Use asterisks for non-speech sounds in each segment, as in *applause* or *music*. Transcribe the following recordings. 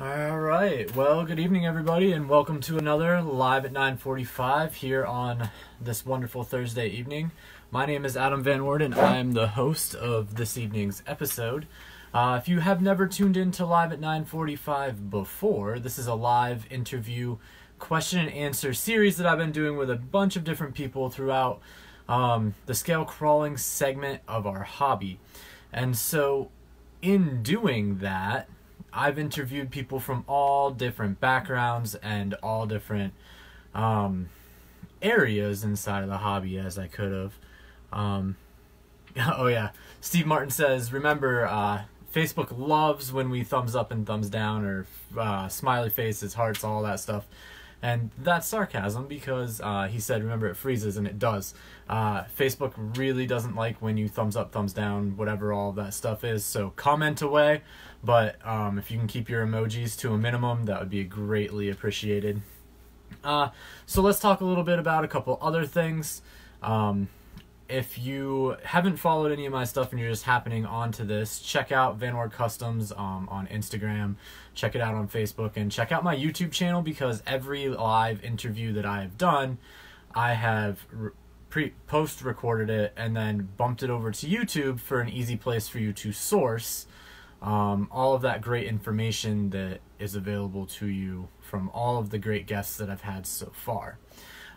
All right. Well, good evening, everybody, and welcome to another live at 9:45 here on this wonderful Thursday evening. My name is Adam VanOrd. I am the host of this evening's episode. Uh, if you have never tuned in to live at 9:45 before, this is a live interview question and answer series that I've been doing with a bunch of different people throughout um, the scale crawling segment of our hobby. And so, in doing that, I've interviewed people from all different backgrounds and all different um, areas inside of the hobby as I could have. Um, *laughs* oh, yeah. Steve Martin says, remember, uh, Facebook loves when we thumbs up and thumbs down or uh, smiley faces, hearts, all that stuff. And that's sarcasm because uh, he said, remember, it freezes, and it does. Uh, Facebook really doesn't like when you thumbs up, thumbs down, whatever all that stuff is. So comment away, but um, if you can keep your emojis to a minimum, that would be greatly appreciated. Uh, so let's talk a little bit about a couple other things. Um, if you haven't followed any of my stuff and you're just happening onto this, check out Van Customs um, on Instagram, check it out on Facebook, and check out my YouTube channel because every live interview that I have done, I have pre post recorded it and then bumped it over to YouTube for an easy place for you to source um, all of that great information that is available to you from all of the great guests that I've had so far.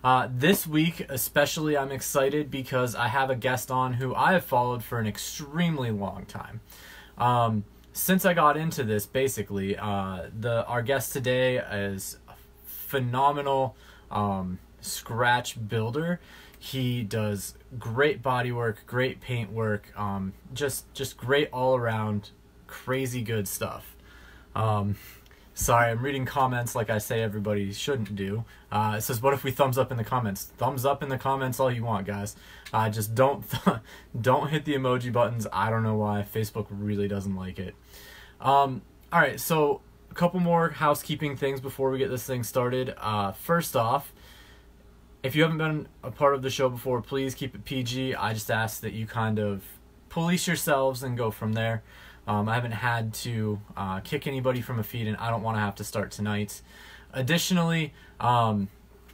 Uh, this week, especially, I'm excited because I have a guest on who I have followed for an extremely long time. Um, since I got into this, basically, uh, the our guest today is a phenomenal um, scratch builder. He does great body work, great paint work, um, just just great all around, crazy good stuff. Um, Sorry, I'm reading comments like I say everybody shouldn't do. Uh, it says, "What if we thumbs up in the comments? Thumbs up in the comments all you want, guys. Uh, just don't *laughs* don't hit the emoji buttons. I don't know why. Facebook really doesn't like it. Um, all right, so a couple more housekeeping things before we get this thing started. Uh, first off, if you haven't been a part of the show before, please keep it PG. I just ask that you kind of police yourselves and go from there. Um, I haven't had to uh, kick anybody from a feed, and I don't want to have to start tonight. Additionally, um,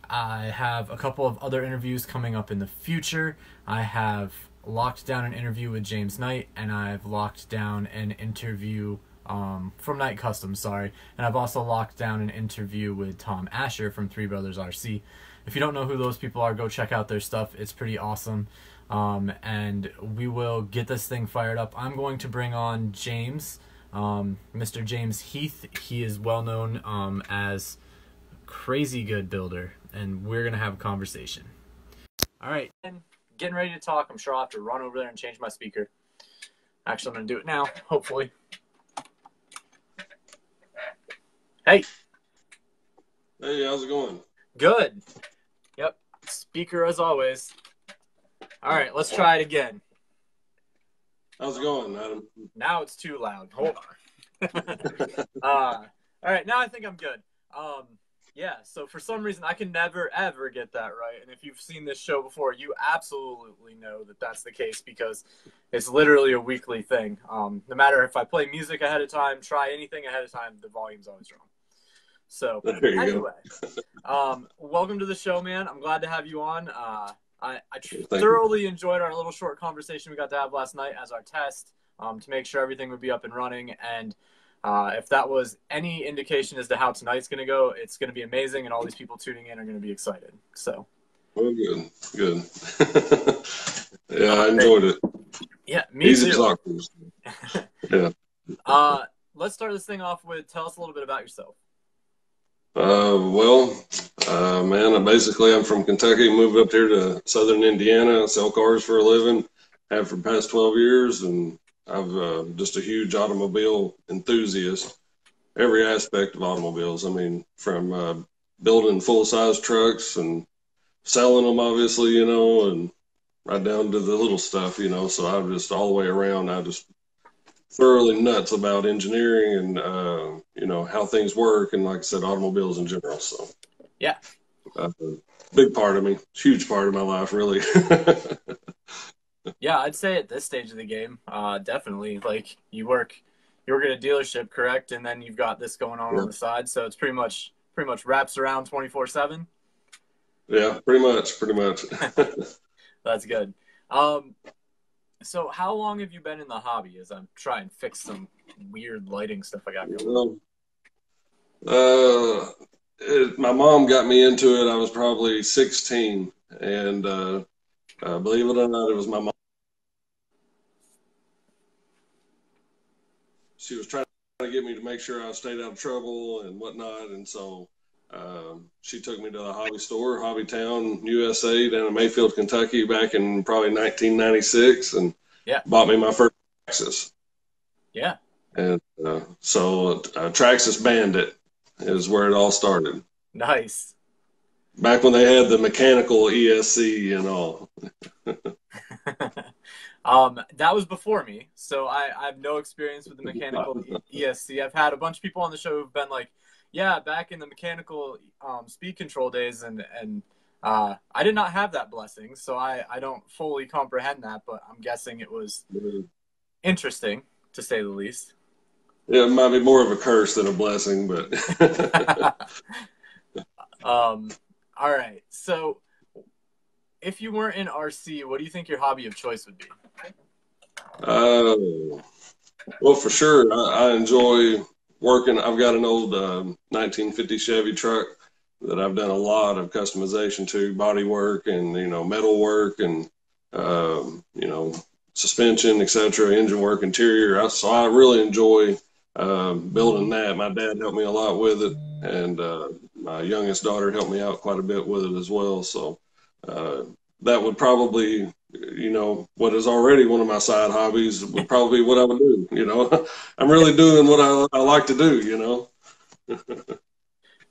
I have a couple of other interviews coming up in the future. I have locked down an interview with James Knight, and I've locked down an interview um, from Knight Customs, sorry. And I've also locked down an interview with Tom Asher from Three Brothers RC. If you don't know who those people are, go check out their stuff. It's pretty awesome um, and we will get this thing fired up. I'm going to bring on James, um, Mr. James Heath. He is well known um, as crazy good builder, and we're gonna have a conversation. All right, getting ready to talk. I'm sure I'll have to run over there and change my speaker. Actually, I'm gonna do it now. *laughs* Hopefully. Hey. Hey, how's it going? Good. Yep. Speaker as always. All right, let's try it again. How's it going, Adam? Now it's too loud. Hold on. *laughs* uh, all right, now I think I'm good. Um, yeah, so for some reason I can never ever get that right. And if you've seen this show before, you absolutely know that that's the case because it's literally a weekly thing. Um, no matter if I play music ahead of time, try anything ahead of time, the volume's always wrong. So anyway, um, welcome to the show, man. I'm glad to have you on. Uh, I, I thoroughly you. enjoyed our little short conversation we got to have last night as our test um, to make sure everything would be up and running. And uh, if that was any indication as to how tonight's going to go, it's going to be amazing, and all these people tuning in are going to be excited. So. Well, good, good. *laughs* yeah, I enjoyed it. Yeah, me Easy too. *laughs* yeah. Uh, let's start this thing off with tell us a little bit about yourself. Uh, well, uh, man, I basically I'm from Kentucky, moved up here to Southern Indiana, sell cars for a living, have for past 12 years, and I'm uh, just a huge automobile enthusiast. Every aspect of automobiles. I mean, from uh, building full size trucks and selling them, obviously, you know, and right down to the little stuff, you know. So I'm just all the way around. I just thoroughly nuts about engineering and uh, you know how things work, and like I said, automobiles in general. So yeah, uh, big part of me, huge part of my life, really. *laughs* yeah, I'd say at this stage of the game, uh, definitely. Like you work, you work at a dealership, correct? And then you've got this going on Yeah. on the side, so it's pretty much pretty much wraps around twenty four seven. Yeah, pretty much, pretty much. *laughs* *laughs* That's good. Um, so how long have you been in the hobby? As I'm trying to fix some weird lighting stuff I got going. Uh, it, my mom got me into it. I was probably 16, and uh, uh, believe it or not, it was my mom. She was trying to get me to make sure I stayed out of trouble and whatnot, and so um, she took me to the hobby store, Hobby Town, USA, down in Mayfield, Kentucky, back in probably 1996, and Yeah. bought me my first Traxxas. Yeah, And uh, so uh, Traxxas Bandit is where it all started. nice. Back when they had the mechanical ESC and all. *laughs* um, that was before me, so I, I have no experience with the mechanical ESC. I've had a bunch of people on the show who've been like, "Yeah, back in the mechanical um, speed control days," and and uh, I did not have that blessing, so I I don't fully comprehend that, but I'm guessing it was interesting to say the least. Yeah, it might be more of a curse than a blessing, but *laughs* um, all right, so. If you weren't in RC, what do you think your hobby of choice would be? uh, well, for sure, I, I enjoy working. I've got an old um 1950 Chevy truck that I've done a lot of customization to, body work and you know metal work and um, you know suspension, etc., engine work, interior. I, so I really enjoy uh, building that. My dad helped me a lot with it, and uh, my youngest daughter helped me out quite a bit with it as well. So uh, that would probably, you know, what is already one of my side hobbies would probably be what I would do. You know, *laughs* I'm really doing what I, I like to do. You know. *laughs*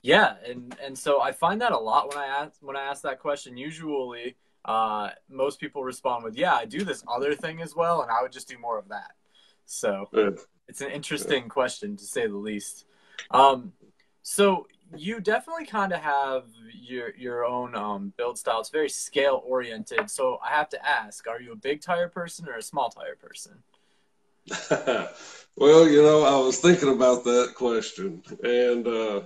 Yeah, and and so I find that a lot when I ask when I ask that question. Usually, uh, most people respond with, "Yeah, I do this other thing as well, and I would just do more of that." So Yeah. it's an interesting question to say the least. Um, so you definitely kind of have your your own um, build style. It's very scale oriented. So I have to ask: Are you a big tire person or a small tire person? *laughs* well, you know, I was thinking about that question, and uh,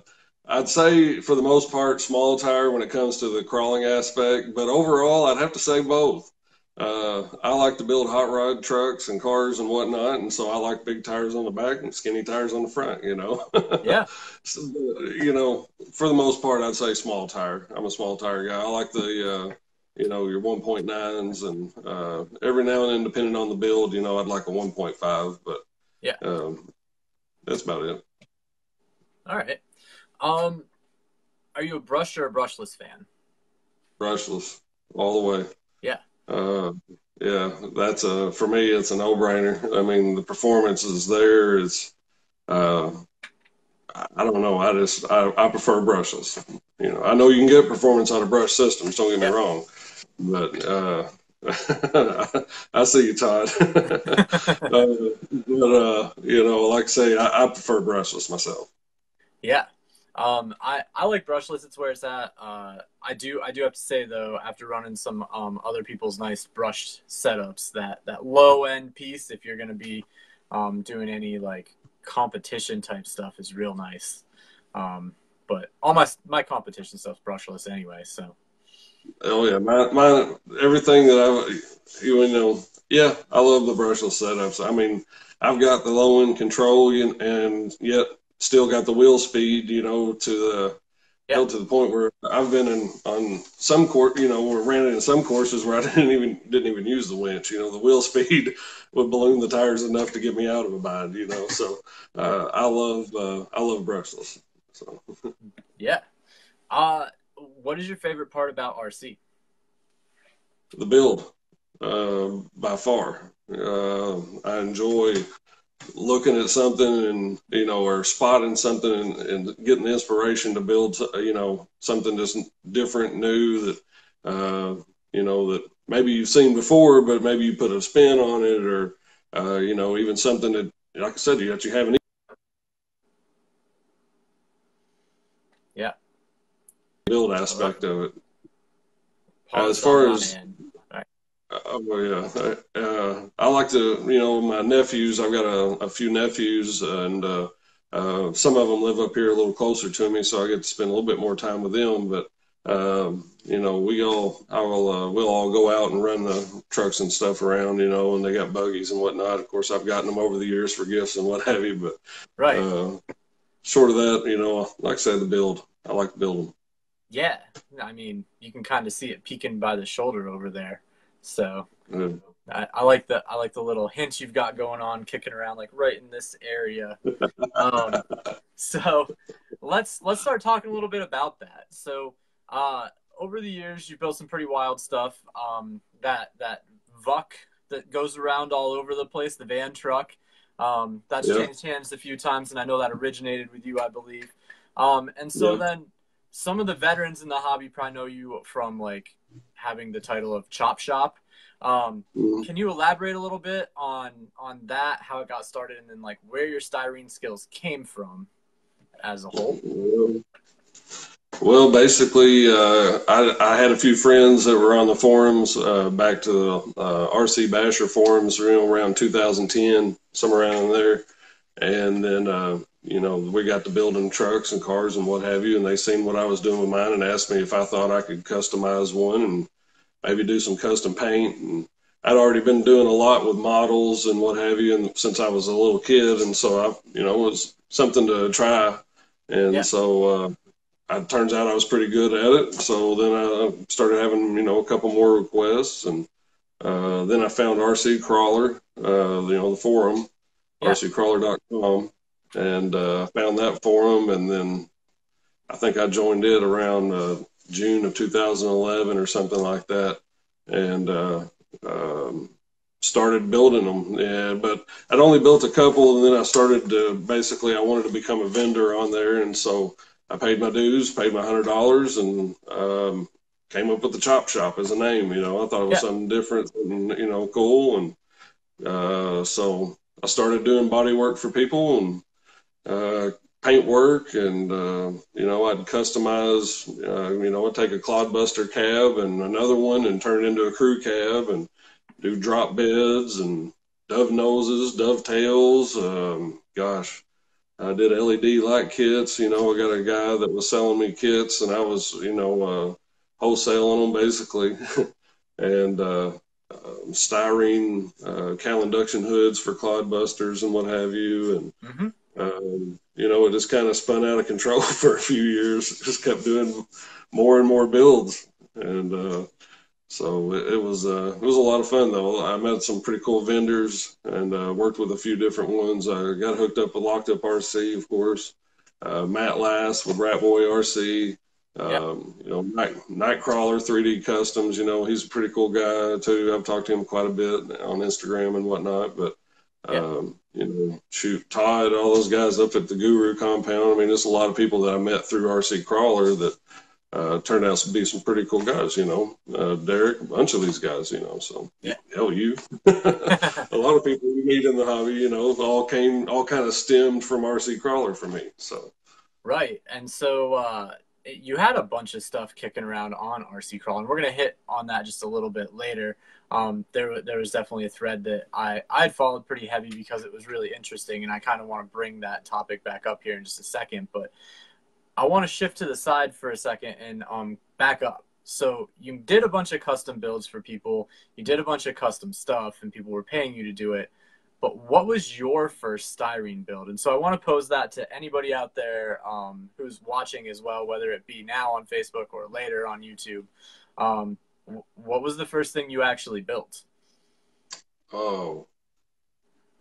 I'd say for the most part, small tire when it comes to the crawling aspect, but overall, I'd have to say both. Uh, I like to build hot rod trucks and cars and whatnot, and so I like big tires on the back and skinny tires on the front. You know. *laughs* Yeah, So, you know, for the most part, I'd say small tire. I'm a small tire guy. I like the, uh, you know, your 1.9s, and uh, every now and then, depending on the build, you know, I'd like a 1.5, but Yeah. um, that's about it. all right. Um, are you a brush or a brushless fan? Brushless all the way. Yeah. Uh, yeah, that's a for me. It's a no-brainer. I mean, the performance is there. It's, uh, I don't know. I just I, I prefer brushless. You know, I know you can get performance out of brush systems. Don't get me wrong, but uh, *laughs* I see you, Todd. *laughs* uh, but uh, you know, like I say, I, I prefer brushless myself. Yeah. Um, I, I like brushless. It's where it's at. Uh, I do I do have to say though, after running some um, other people's nice brushed setups, that that low end piece, if you're gonna be um, doing any like competition type stuff, is real nice. Um, but all my my competition stuff's brushless anyway. So Oh yeah, my my everything that I you know, yeah, I love the brushless setups. I mean, I've got the low end control and, and yet still got the wheel speed, you know, to the Yeah. hell to the point where I've been in on some court, you know, where ran it in some courses where I *laughs* didn't even didn't even use the winch. You know, the wheel *laughs* speed would balloon the tires enough to get me out of a bind. You know, so uh, I love uh, I love brushless. So. *laughs* yeah. Uh, what is your favorite part about RC? the build uh, by far. Uh, I enjoy looking at something and you know or spotting something and, and getting the inspiration to build you know something just different new that uh, you know that maybe you've seen before but maybe you put a spin on it or uh, you know even something that like I said that you haven't Yeah. build aspect of it As far as- Oh yeah, uh, I like to, you know, my nephews. I've got a, a few nephews, and uh, uh, some of them live up here a little closer to me, so I get to spend a little bit more time with them. But um, you know, we all, I will, uh, we'll all go out and run the trucks and stuff around, you know, and they got buggies and whatnot. Of course, I've gotten them over the years for gifts and what *laughs* have you, but right. Uh, short of that, you know, like I said, the build, I like to build them. Yeah, I mean, you can kind of see it peeking by the shoulder over there. So I, I, like the I like the little hints you've got going on, kicking around like right in this area. um, *laughs* so let's let's start talking a little bit about that. So uh, over the years, you've built some pretty wild stuff. Um, that that Vuck that goes around all over the place, the van truck. Um, that's yeah. changed hands a few times, and I know that originated with you, I believe. Um, and so yeah. then some of the veterans in the hobby probably know you from like having the title of Chop Shop. Um, mm-hmm. Can you elaborate a little bit on on that, how it got started, and then like where your styrene skills came from as a whole? Well, basically, uh, I, I, had a few friends that were on the forums uh, back to the uh, RC Basher forums around 2010, somewhere around there. And then uh, you know, we got to building trucks and cars and what have you, and they seen what I was doing with mine and asked me if I thought I could customize one and maybe do some custom paint. And I'd already been doing a lot with models and what have you, and since I was a little kid, and so I, you know, it was something to try. And yeah. so uh, it turns out I was pretty good at it. So then I started having, you know, a couple more requests, and uh, then I found RC Crawler, uh, you know, the forum, yeah. rccrawler.com and uh, found that forum, and then I think I joined it around uh, June of 2011 or something like that, and uh, um, started building them. Yeah, but I'd only built a couple, and then I started to basically I wanted to become a vendor on there, and so I paid my dues, paid my hundred dollars, and um, came up with the Chop Shop as a name. You know, I thought it was yeah. something different and you know cool, and uh, so I started doing body work for people and uh, paint work and uh, you know I'd customize uh, you know I'd take a clodbuster cab and another one and turn it into a crew cab and do drop beds and dove noses dovetails um, gosh I did LED light kits. You know I got a guy that was selling me kits and I was you know uh, wholesaling them basically. *laughs* And uh, um, styrene uh, cowl induction hoods for clodbusters and what have you. And mm-hmm um, you know, it just kind of spun out of control *laughs* for a few years. Just kept doing more and more builds, and uh, so it, it was uh, it was a lot of fun though. I met some pretty cool vendors and uh, worked with a few different ones. I got hooked up with Locked Up RC, of course. Uh, Matt Lass with Rat Boy RC. Um, You know, Night, Nightcrawler 3D Customs. You know, he's a pretty cool guy too. I've talked to him quite a bit on Instagram and whatnot. But um, you know, shoot, Todd, all those guys up at the Guru compound. I mean, there's a lot of people that I met through RC Crawler that uh, turned out to be some pretty cool guys, you know. Uh, Derek, a bunch of these guys, you know. So, yeah. hell, you. *laughs* a lot of people we meet in the hobby, you know, all came, all kind of stemmed from RC Crawler for me. So, right. And so, uh, you had a bunch of stuff kicking around on RC Crawl, and we're going to hit on that just a little bit later um, there there was definitely a thread that I I had followed pretty heavy because it was really interesting, and I kind of want to bring that topic back up here in just a second. But I want to shift to the side for a second and um back up. So you did a bunch of custom builds for people. You did a bunch of custom stuff, and people were paying you to do it. But what was your first styrene build? And so I want to pose that to anybody out there um, who's watching as well, whether it be now on Facebook or later on YouTube. Um, what was the first thing you actually built? Oh,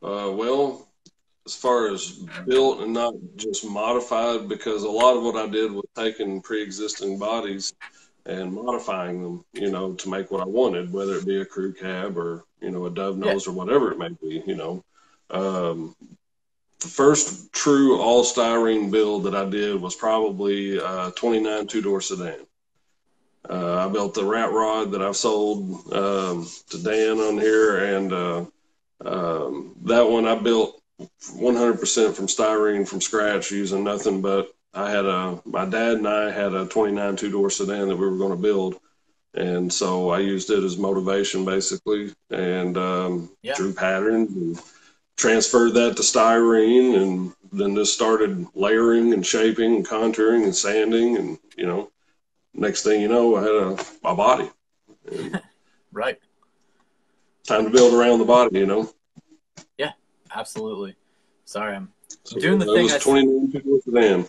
uh, well, as far as built and not just modified, because a lot of what I did was taking pre-existing bodies and modifying them, you know, to make what I wanted, whether it be a crew cab or you know a dove nose yeah. or whatever it may be. You know, um, the first true all styrene build that I did was probably a 29 two door sedan. Uh, I built the rat rod that I've sold um, to Dan on here, and uh, um, that one I built 100% from styrene from scratch using nothing but I had a my dad and I had a 29 two door sedan that we were going to build, and so I used it as motivation basically, and um, Yeah. drew patterns and transferred that to styrene, and then just started layering and shaping and contouring and sanding, and you know, next thing you know, I had a, a body. *laughs* Right. time to build around the body, you know. Yeah, absolutely. Sorry, I'm So Doing the thing was I- 29 people for them.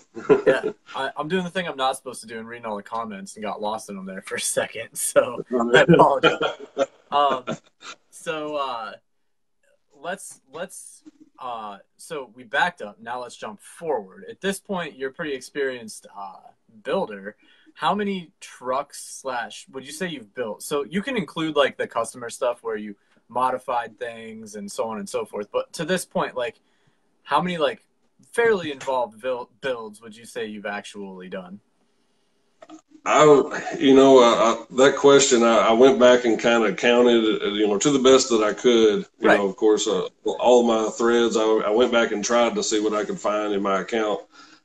yeah. *laughs* I, I'm doing the thing I'm not supposed to do and reading all the comments and got lost in them there for a second. *laughs* So I apologize. um, *laughs* so uh, let's let's uh, so we backed up. Now let's jump forward. At this point, you're a pretty experienced uh, builder. How many trucks slash would you say you've built? So you can include like the customer stuff where you modified things and so on and so forth. But to this point, like how many like fairly involved build, builds would you say you've actually done? I, you know, uh, uh, that question, I, I went back and kind of counted, uh, you know, to the best that I could. You Right. know, of course, uh, all my threads, I, I went back and tried to see what I could find in my account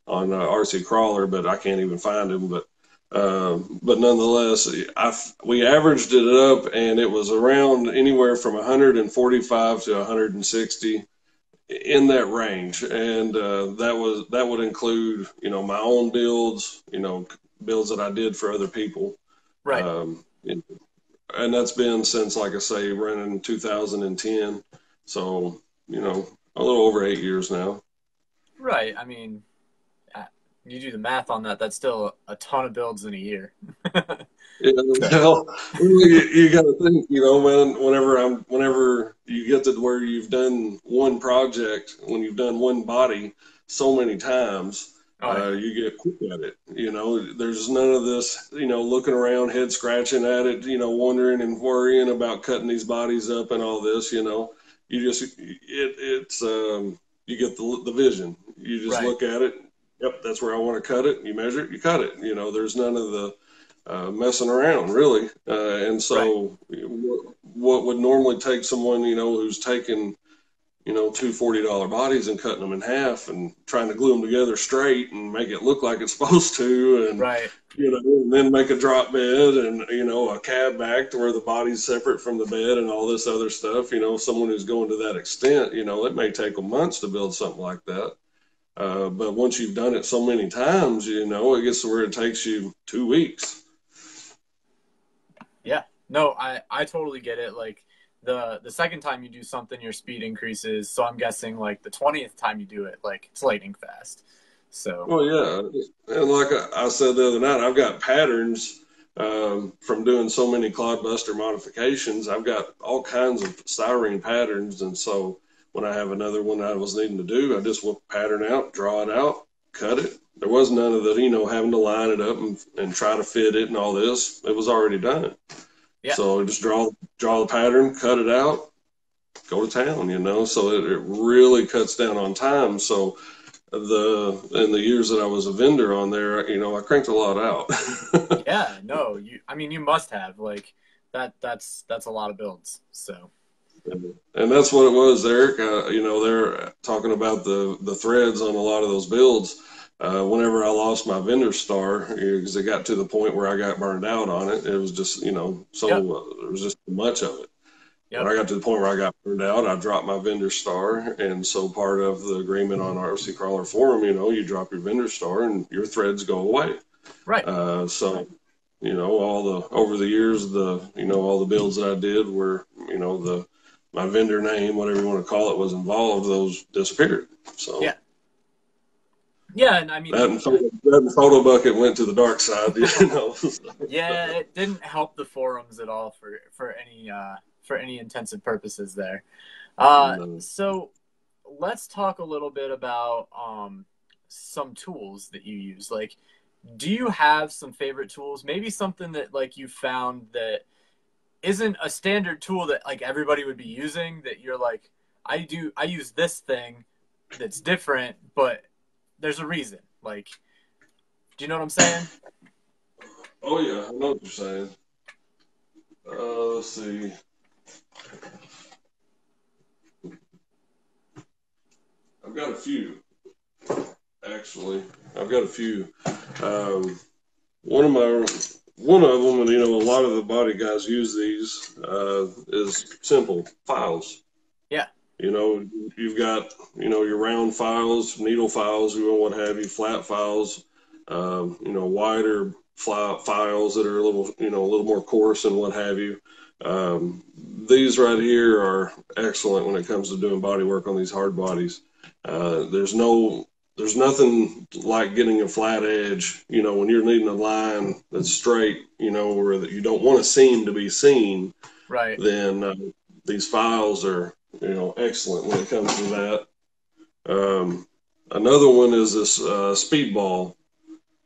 on uh, RC Crawler, but I can't even find them. But, um, but nonetheless, I, we averaged it up, and it was around anywhere from 145 to 160 in that range, and uh, that was that would include, you know, my own builds, you know, builds that I did for other people. Right. Um, and, that's been since, like I say, running 2010. So, you know, a little over eight years now. Right. I mean, you do the math on that. That's still a ton of builds in a year. Yeah, *laughs* well, you, you got to think, you know, when whenever I'm, whenever you get to where you've done one project, when you've done one body so many times, uh, you get quick at it. You know, there's none of this, you know, looking around, head scratching at it, you know, wondering and worrying about cutting these bodies up and all this. You know, you just it it's um, you get the the vision. You just Right. look at it. Yep, that's where I want to cut it. You measure it, you cut it. You know, there's none of the uh, messing around really. Uh, and so, what, what would normally take someone, you know, who's taking you know, two $40 bodies and cutting them in half and trying to glue them together straight and make it look like it's *laughs* supposed to. And, right. you know, and then make a drop bed and, you know, a cab back to where the body's separate from the bed and all this other stuff. You know, someone who's going to that extent, you know, it may take them months to build something like that. Uh, but once you've done it so many times, you know, it gets to where it takes you two weeks. Yeah. No, I I totally get it. Like the the second time you do something, your speed increases. So I'm guessing like the twentieth time you do it, like it's lightning fast. So Well, yeah, and like I I said the other night, I've got patterns um, from doing so many clodbuster modifications. I've got all kinds of styrene patterns, and so when I have another one I was needing to do, I just a pattern out, draw it out, cut it. There was none of the you know having to line it up and, and try to fit it and all this. It was already done. Yeah. So just draw draw the pattern, cut it out, go to town. You know, so it, it really cuts down on time. So the in the years that I was a vendor on there, you know, I cranked a lot out. *laughs* yeah, no, you. I mean, you must have like that. That's that's a lot of builds. So and that's what it was, Eric. Uh, you know, they're talking about the the threads on a lot of those builds. Uh, whenever I lost my vendor star, because it got to the point where I got burned out on it, it was just you know so Yep. uh, there was just too much of it. Yep. When I got to the point where I got burned out, I dropped my vendor star, and so part of the agreement on RC Crawler Forum, you know, you drop your vendor star and your threads go away. right. Uh, so, you know, all the over the years, the you know all the builds that I did were, you know, the my vendor name, whatever you want to call it, was involved. Those disappeared. So Yeah. Yeah, and I mean, that and photo, that and photo bucket went to the dark side. *laughs* You know. yeah, it didn't help the forums at all for for any uh, for any intensive purposes there. Uh, No. so let's talk a little bit about um, some tools that you use. Like, do you have some favorite tools? Maybe something that like you found that isn't a standard tool that like everybody would be using. That you're like, I do, I use this thing that's different, but there's a reason. Like, do you know what I'm saying? Oh yeah, I know what you're saying. Uh, let's see. I've got a few, actually. I've got a few. Um, one of my one of them, and you know, a lot of the body guys use these, uh, is simple files. Yeah. You know, you've got you know your round files, needle files, you know what have you, flat files, um, you know, wider files that are a little you know a little more coarse and what have you. Um, these right here are excellent when it comes to doing body work on these hard bodies. Uh, there's no there's nothing like getting a flat edge, you know, when you're needing a line that's straight, you know, or that you don't want to seem to be seen. Right. Then uh, these files are, you know, excellent when it comes to that. Um, another one is this uh, speedball.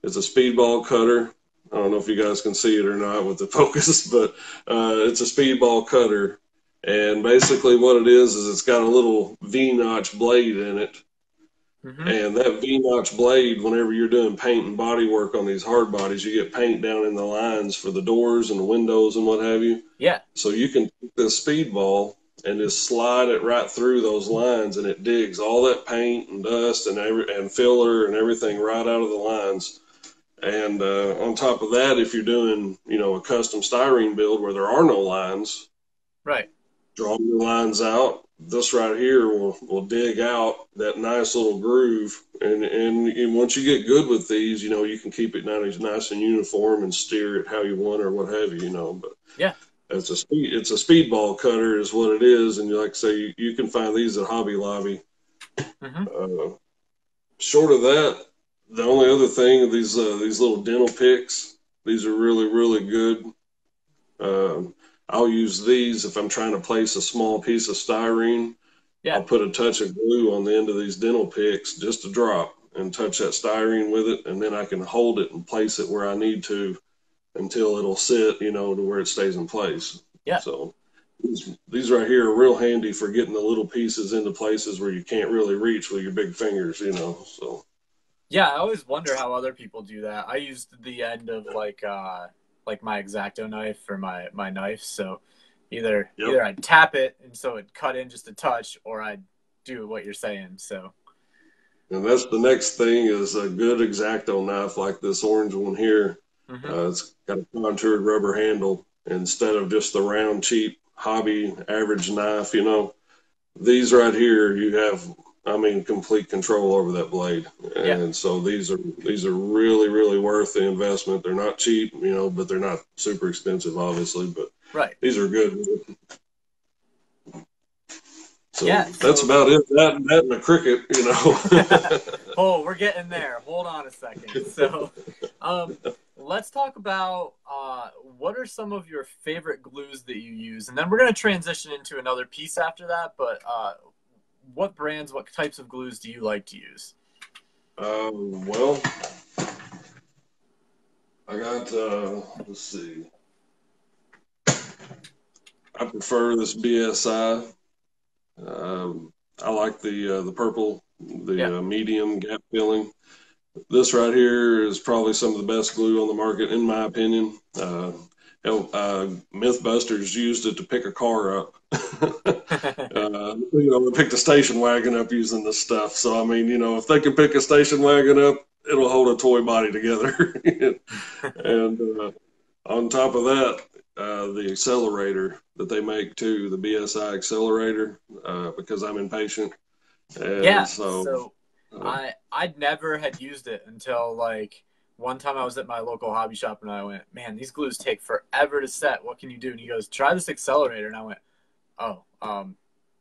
It's a speedball cutter. I don't know if you guys can see it or not with the *laughs* focus, but uh, it's a speedball cutter. And basically, what it is is it's got a little V notch blade in it Mm-hmm. And that V notch blade, whenever you're doing paint and body work on these hard bodies, you get paint down in the lines for the doors and the windows and what have you. Yeah. So you can take this speedball and just slide it right through those lines, and it digs all that paint and dust and every and filler and everything right out of the lines. And uh, on top of that, if you're doing you know a custom styrene build where there are no lines, right, draw your lines out this right here will, will dig out that nice little groove. And, and, and once you get good with these, you know, you can keep it nice, nice and uniform and steer it how you want or what have you, you know, but yeah, it's a speed, it's a speedball cutter is what it is. And like I say, you, you can find these at Hobby Lobby. Mm-hmm. Uh, short of that, the only other thing, these, uh, these little dental picks, these are really, really good. Um, I'll use these if I'm trying to place a small piece of styrene. Yeah. I'll put a touch of glue on the end of these dental picks, just a drop, and touch that styrene with it, and then I can hold it and place it where I need to until it'll sit, you know, to where it stays in place. Yeah. So these, these right here are real handy for getting the little pieces into places where you can't really reach with your big fingers, you know. So. Yeah, I always wonder how other people do that. I used the end of like uh like my X-Acto knife or my my knife. So either yep. either I'd tap it and so it cut in just a touch, or I'd do what you're saying. So. And that's the next thing is a good X-Acto knife like this orange one here. Mm-hmm. Uh, it's got a contoured rubber handle instead of just the round, cheap hobby average knife. You know, these right here, you have I mean, complete control over that blade. And yeah. so these are these are really really worth the investment. They're not cheap, you know, but they're not super expensive, obviously. But right, these are good. So yeah, that's so, about it. That that and a Cricut, you know. *laughs* oh, we're getting there. Hold on a second. So, um, let's talk about uh, what are some of your favorite glues that you use, and then we're going to transition into another piece after that. But uh, what brands, what types of glues do you like to use? Um, well, I got, uh, let's see. I prefer this BSI. Um, I like the uh, the purple, the yeah. uh, medium gap filling. This right here is probably some of the best glue on the market, in my opinion. Uh, uh, MythBusters used it to pick a car up. *laughs* uh, you know, they picked a station wagon up using this stuff. So I mean, you know, if they can pick a station wagon up, it'll hold a toy body together. *laughs* and uh, on top of that, uh, the accelerator that they make too, the BSI accelerator, uh, because I'm impatient. And yeah. So, so uh, I I never had used it until like one time I was at my local hobby shop and I went, man, these glues take forever to set. What can you do? And he goes, try this accelerator. And I went, oh, um,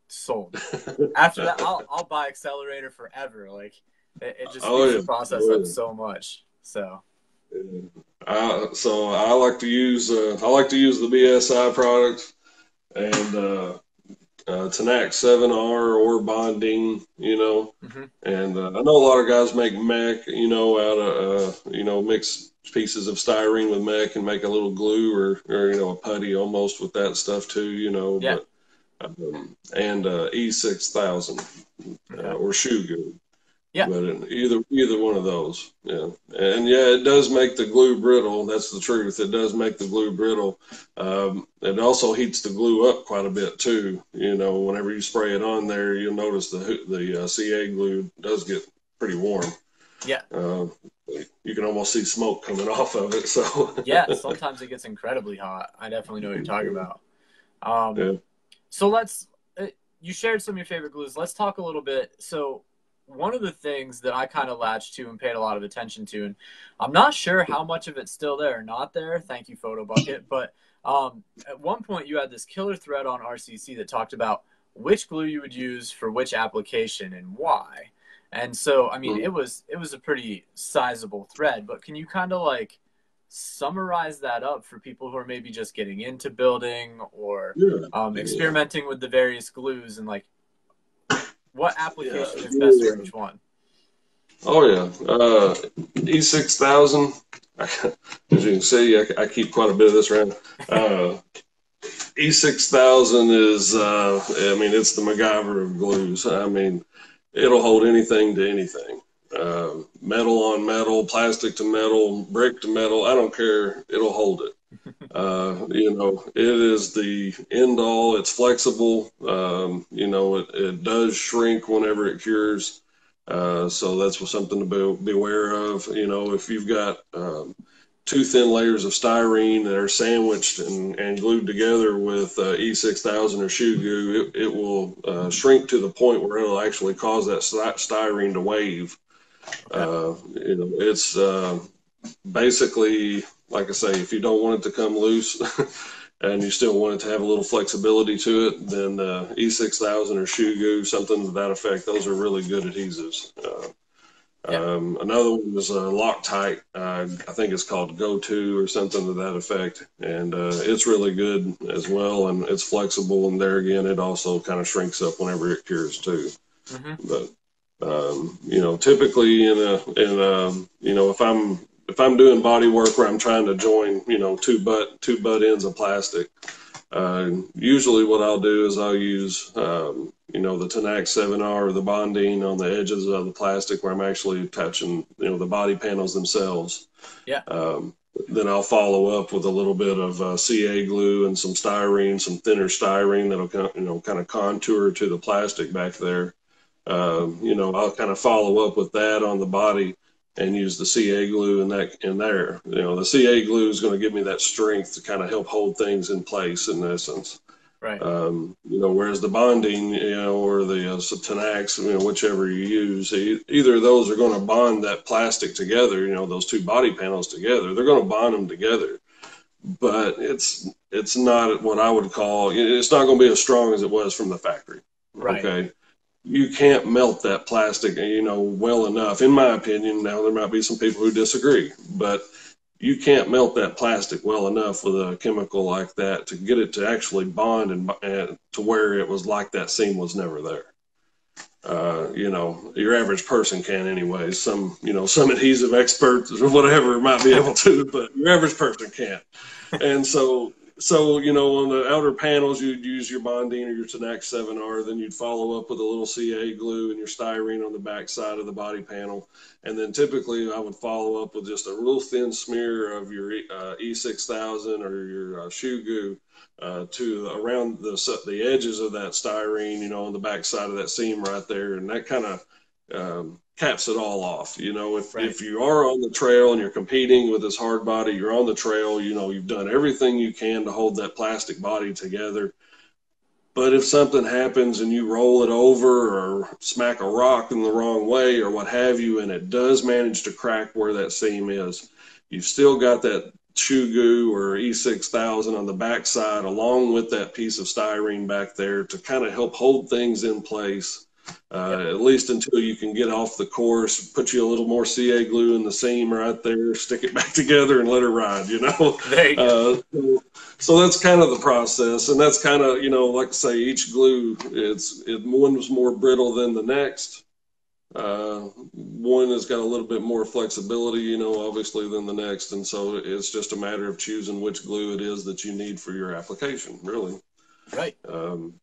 sold. *laughs* After that, I'll, I'll buy accelerator forever. Like it, it just oh, yeah. the process oh, yeah. up so much. So. Uh, so I like to use uh, I like to use the BSI products, and uh, uh, Tenax 7R or Bondene, you know. Mm-hmm. And uh, I know a lot of guys make MEK, you know, out of, uh, you know, mix pieces of styrene with MEK and make a little glue or, or you know, a putty almost with that stuff too, you know. Yeah. But, um, and uh, E6000 uh, okay. or Shoe Goo. Yeah. But either either one of those, yeah, and yeah, it does make the glue brittle. That's the truth. It does make the glue brittle. Um, it also heats the glue up quite a bit too. You know, whenever you spray it on there, you'll notice the the uh, CA glue does get pretty warm. Yeah. Uh, you can almost see smoke coming *laughs* off of it. So yeah, sometimes it gets incredibly hot. I definitely know what you're talking about. Um, yeah. So let's. Uh, you shared some of your favorite glues. Let's talk a little bit. So one of the things that I kind of latched to and paid a lot of attention to, and I'm not sure how much of it's still there or not there. Thank you, Photo Bucket. But um, at one point, you had this killer thread on RCC that talked about which glue you would use for which application and why. And so, I mean, mm-hmm. it was it was a pretty sizable thread. But can you kind of like summarize that up for people who are maybe just getting into building or yeah. um, experimenting with the various glues and like what application yeah. is best for each one? Oh yeah, uh, E6000. As you can see, I, I, keep quite a bit of this around. Uh, E6000 is, uh, I mean, it's the MacGyver of glues. I mean, it'll hold anything to anything. Uh, metal on metal, plastic to metal, brick to metal. I don't care. It'll hold it. Uh, you know, it is the end all. It's flexible. Um, you know, it, it does shrink whenever it cures. Uh, so that's something to be, be aware of. You know, if you've got um, two thin layers of styrene that are sandwiched and, and glued together with uh, E6000 or shoe goo, it, it will uh, shrink to the point where it'll actually cause that styrene to wave. Uh, you know, it's uh, basically like I say, if you don't want it to come loose *laughs* and you still want it to have a little flexibility to it, then uh, E6000 or Shoe Goo, something to that effect, those are really good adhesives. Uh, yeah. um, another one is uh, Loctite. Uh, I think it's called GO2 or something to that effect. And uh, it's really good as well. And it's flexible. And there again, it also kind of shrinks up whenever it cures too. Mm-hmm. But um, you know, typically in a in a, you know, if I'm if I'm doing body work where I'm trying to join, you know, two butt two butt ends of plastic, uh, usually what I'll do is I'll use, um, you know, the Tenax 7R or the Bondene on the edges of the plastic where I'm actually attaching you know, the body panels themselves. Yeah. Um, then I'll follow up with a little bit of uh, CA glue and some styrene, some thinner styrene that'll you know kind of contour to the plastic back there. Uh, you know, I'll kind of follow up with that on the body and use the CA glue in that in there. You know, the CA glue is going to give me that strength to kind of help hold things in place in essence. Right. Um, you know, whereas the Bondene, you know, or the uh, Tenax, you know, whichever you use, either of those are going to bond that plastic together. You know, those two body panels together. They're going to bond them together, but it's it's not what I would call. It's not going to be as strong as it was from the factory. Right. Okay you can't melt that plastic, you know, well enough. In my opinion, now there might be some people who disagree, but you can't melt that plastic well enough with a chemical like that to get it to actually bond and, and to where it was like that seam was never there. Uh, you know, your average person can anyway. Some, you know, some adhesive experts or whatever might be able to, but your average person can't. And so so you know on the outer panels you'd use your Bondene or your Tenax 7R then you'd follow up with a little CA glue and your styrene on the back side of the body panel. And then typically I would follow up with just a real thin smear of your uh, E6000 or your uh, shoe goo uh, to around the the edges of that styrene you know on the back side of that seam right there. And that kind of um, caps it all off. You know, if, right. if you are on the trail and you're competing with this hard body, you're on the trail, you know, you've done everything you can to hold that plastic body together. But if something happens and you roll it over or smack a rock in the wrong way or what have you, and it does manage to crack where that seam is, you've still got that goo or E6000 on the backside along with that piece of styrene back there to kind of help hold things in place uh, at least until you can get off the course, put you a little more CA glue in the seam right there, stick it *laughs* back together, and let it ride. You know. You uh, so, so that's kind of the process, and that's kind of you know, like I say, each glue it's it, one's more brittle than the next. Uh, one has got a little bit more flexibility, you know, obviously than the next, and so it's just a matter of choosing which glue it is that you need for your application, really. Right. Um,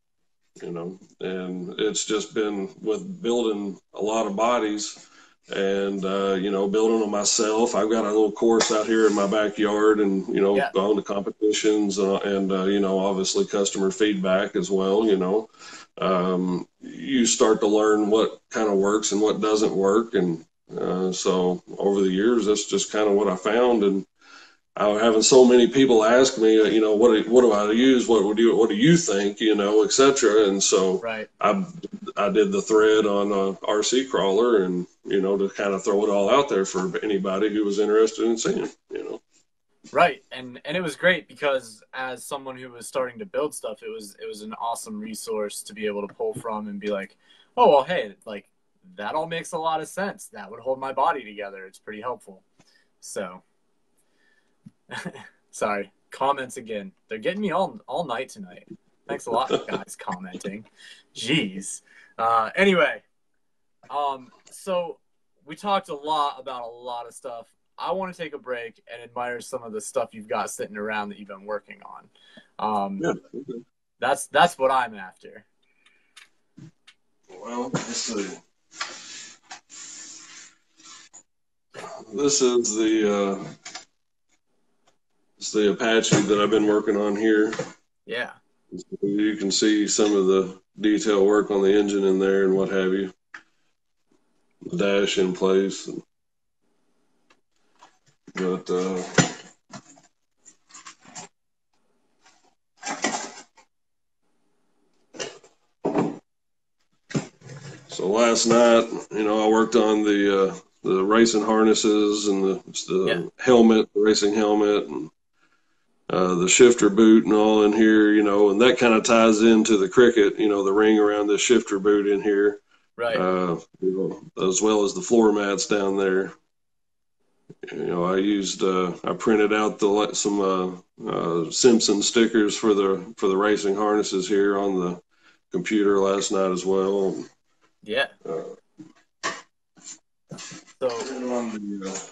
you know, and it's just been with building a lot of bodies and uh, you know building them myself i've got a little course out here in my backyard and you know yeah. going to competitions uh, and uh, you know obviously customer feedback as well you know um, you start to learn what kind of works and what doesn't work and Uh, so over the years, that's just kind of what I found, and I was having so many people ask me, you know, what do, what do I use? What would you what do you think? You know, etc. And so right. I I did the thread on RC crawler, and you know, to kind of throw it all out there for anybody who was interested in seeing, you know. Right, and and it was great because as someone who was starting to build stuff, it was it was an awesome resource to be able to pull from and be like, oh well, hey, like that all makes a lot of sense. That would hold my body together. It's pretty helpful. So, *laughs* sorry, comments again. They're getting me all all night tonight. Thanks a lot, *laughs* guys, commenting. Jeez. Uh, anyway, um, so we talked a lot about a lot of stuff. I want to take a break and admire some of the stuff you've got sitting around that you've been working on. Um, yeah. That's that's what I'm after. Well, let's see. This is the uh, it's the Apache that I've been working on here. Yeah. You can see some of the detail work on the engine in there and what have you. The dash in place. And, but uh, so last night, you know, I worked on the uh, the racing harnesses and the, the yeah. helmet, the racing helmet, and uh, the shifter boot and all in here, you know, and that kind of ties into the Cricut, you know, the ring around the shifter boot in here, right? Uh, you know, as well as the floor mats down there you know, I used uh, I printed out the some uh, uh, Simpson stickers for the for the racing harnesses here on the computer last night as well. Yeah. Uh, so then on the,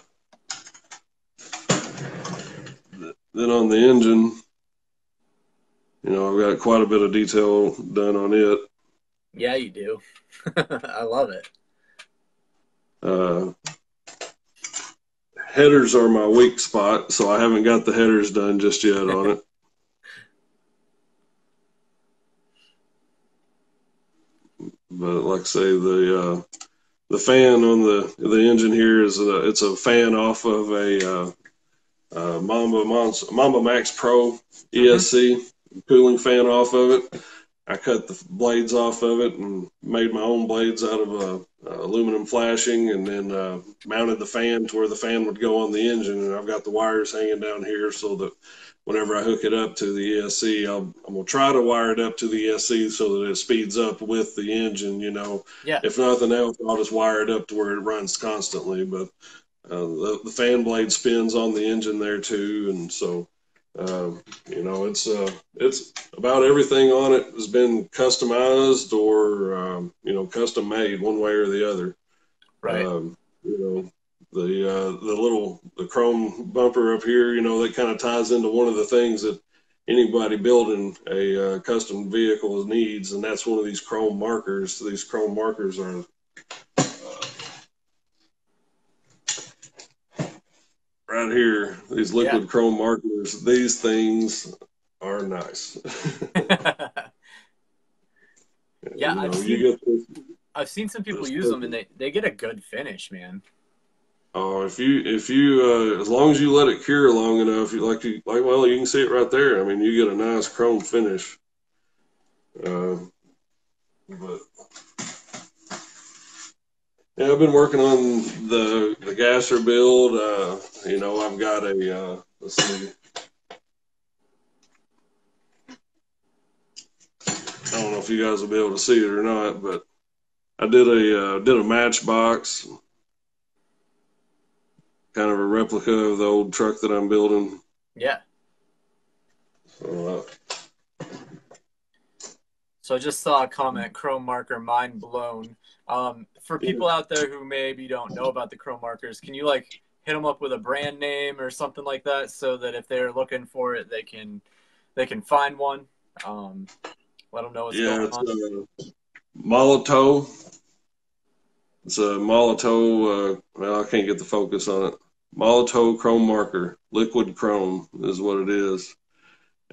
uh, then on the engine, you know, I've got quite a bit of detail done on it. Yeah, you do. *laughs* I love it. Uh, headers are my weak spot, so I haven't got the headers done just yet on it. *laughs* but like I say, the uh, the fan on the the engine here is a, it's a fan off of a uh, uh, Mamba Mons- Mamba Max Pro ESC mm-hmm. cooling fan off of it. I cut the blades off of it and made my own blades out of uh, uh, aluminum flashing, and then uh, mounted the fan to where the fan would go on the engine. And I've got the wires hanging down here so that whenever I hook it up to the ESC, i am gonna try to wire it up to the ESC so that it speeds up with the engine. You know, yeah. If nothing else, I'll just wire it up to where it runs constantly. But uh, the, the fan blade spins on the engine there too, and so um, you know, it's uh, it's about everything on it has been customized or um, you know custom made one way or the other. Right. Um, you know, the uh, the little the chrome bumper up here, you know, that kind of ties into one of the things that anybody building a uh, custom vehicle needs, and that's one of these chrome markers. These chrome markers are right here, these liquid yeah. chrome markers, these things are nice. *laughs* *laughs* yeah, you know, I've, seen, this, I've seen some people use them and they, they get a good finish, man. Oh, if you if you uh, as long as you let it cure long enough, you like you like well, you can see it right there. I mean, you get a nice chrome finish. Uh, but yeah, I've been working on the the gasser build. Uh, you know, I've got a uh, let's see. I don't know if you guys will be able to see it or not, but I did a uh, did a matchbox, kind of a replica of the old truck that I'm building. Yeah. So, uh, so I just saw a comment, chrome marker, mind blown. Um, for people out there who maybe don't know about the chrome markers, can you like hit them up with a brand name or something like that, so that if they're looking for it, they can they can find one. Um, let them know what's yeah, going on. Uh, Molotow. It's a Molotow. Uh, well, I can't get the focus on it. Molotow chrome marker, liquid chrome is what it is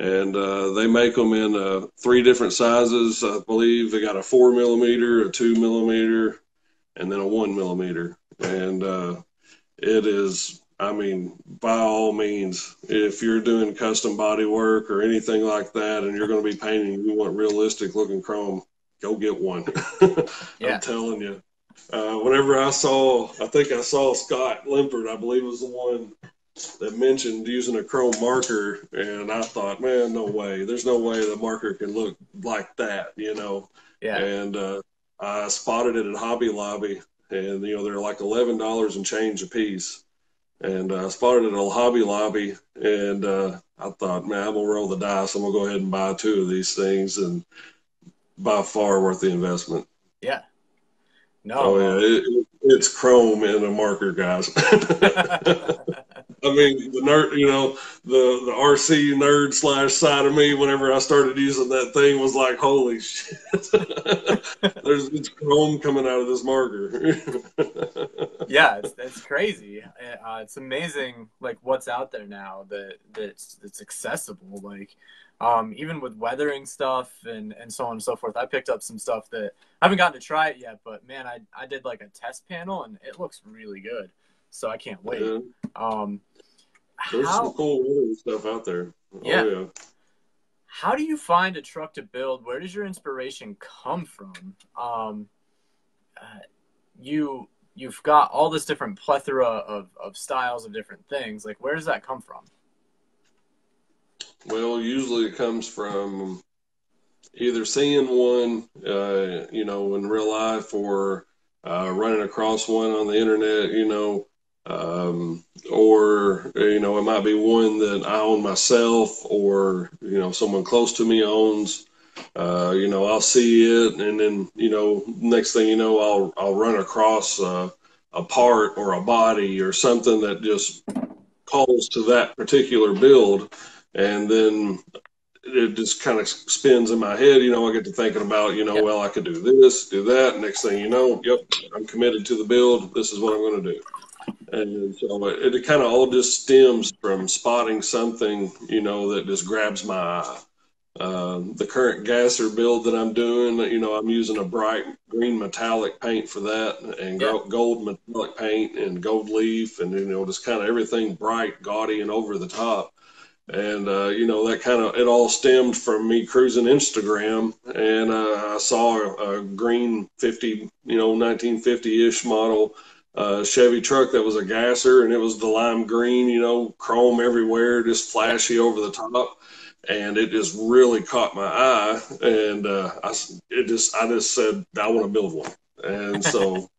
and uh, they make them in uh, three different sizes. I believe they got a four millimeter, a two millimeter, and then a one millimeter. and uh, it is. I mean, by all means, if you're doing custom body work or anything like that, and you're going to be painting, you want realistic looking chrome, go get one. *laughs* Yeah. I'm telling you. Uh, whenever I saw, I think I saw Scott Limpert, I believe was the one that mentioned using a chrome marker, and I thought, man, no way. There's no way the marker can look like that, you know. Yeah. And uh, I spotted it at Hobby Lobby, and you know they're like eleven dollars and change a piece. And uh, I spotted it at Hobby Lobby, and uh, I thought, man, I'm gonna roll the dice. I'm gonna go ahead and buy two of these things, and by far worth the investment. Yeah. No. Oh yeah, it, it, it's chrome in a marker, guys. *laughs* *laughs* I mean, the nerd, you know, the the RC nerd slash side of me, whenever I started using that thing, was like, holy shit, *laughs* there's it's chrome coming out of this marker. *laughs* yeah, it's, it's crazy. Uh, it's amazing, like what's out there now that that's it's accessible. Like, um, even with weathering stuff and and so on and so forth. I picked up some stuff that I haven't gotten to try it yet, but man, I I did like a test panel and it looks really good. So I can't wait. Yeah. Um, There's how, some cool stuff out there. Yeah. Oh, yeah. how do you find a truck to build? Where does your inspiration come from? Um, uh, you you've got all this different plethora of, of styles of different things. Like, where does that come from? Well, usually it comes from either seeing one, uh, you know, in real life or uh, running across one on the internet, you know, um, or, you know, it might be one that I own myself or, you know, someone close to me owns. Uh, you know, I'll see it, and then you know, next thing you know, I'll I'll run across uh, a part or a body or something that just calls to that particular build, and then it just kind of spins in my head. You know, I get to thinking about, you know, Yep. well, I could do this, do that. Next thing you know, yep, I'm committed to the build. This is what I'm going to do. And so it, it kind of all just stems from spotting something, you know, that just grabs my eye. Um, the current gasser build that I'm doing, you know, I'm using a bright green metallic paint for that and go- gold metallic paint and gold leaf and, you know, just kind of everything bright, gaudy, and over the top and uh, you know that kind of it all stemmed from me cruising Instagram, and uh, I saw a, a green fifty, you know, nineteen fifty ish model uh, Chevy truck that was a gasser, and it was the lime green, you know, chrome everywhere, just flashy over the top, and it just really caught my eye, and uh, I it just I just said I want to build one, and so. *laughs*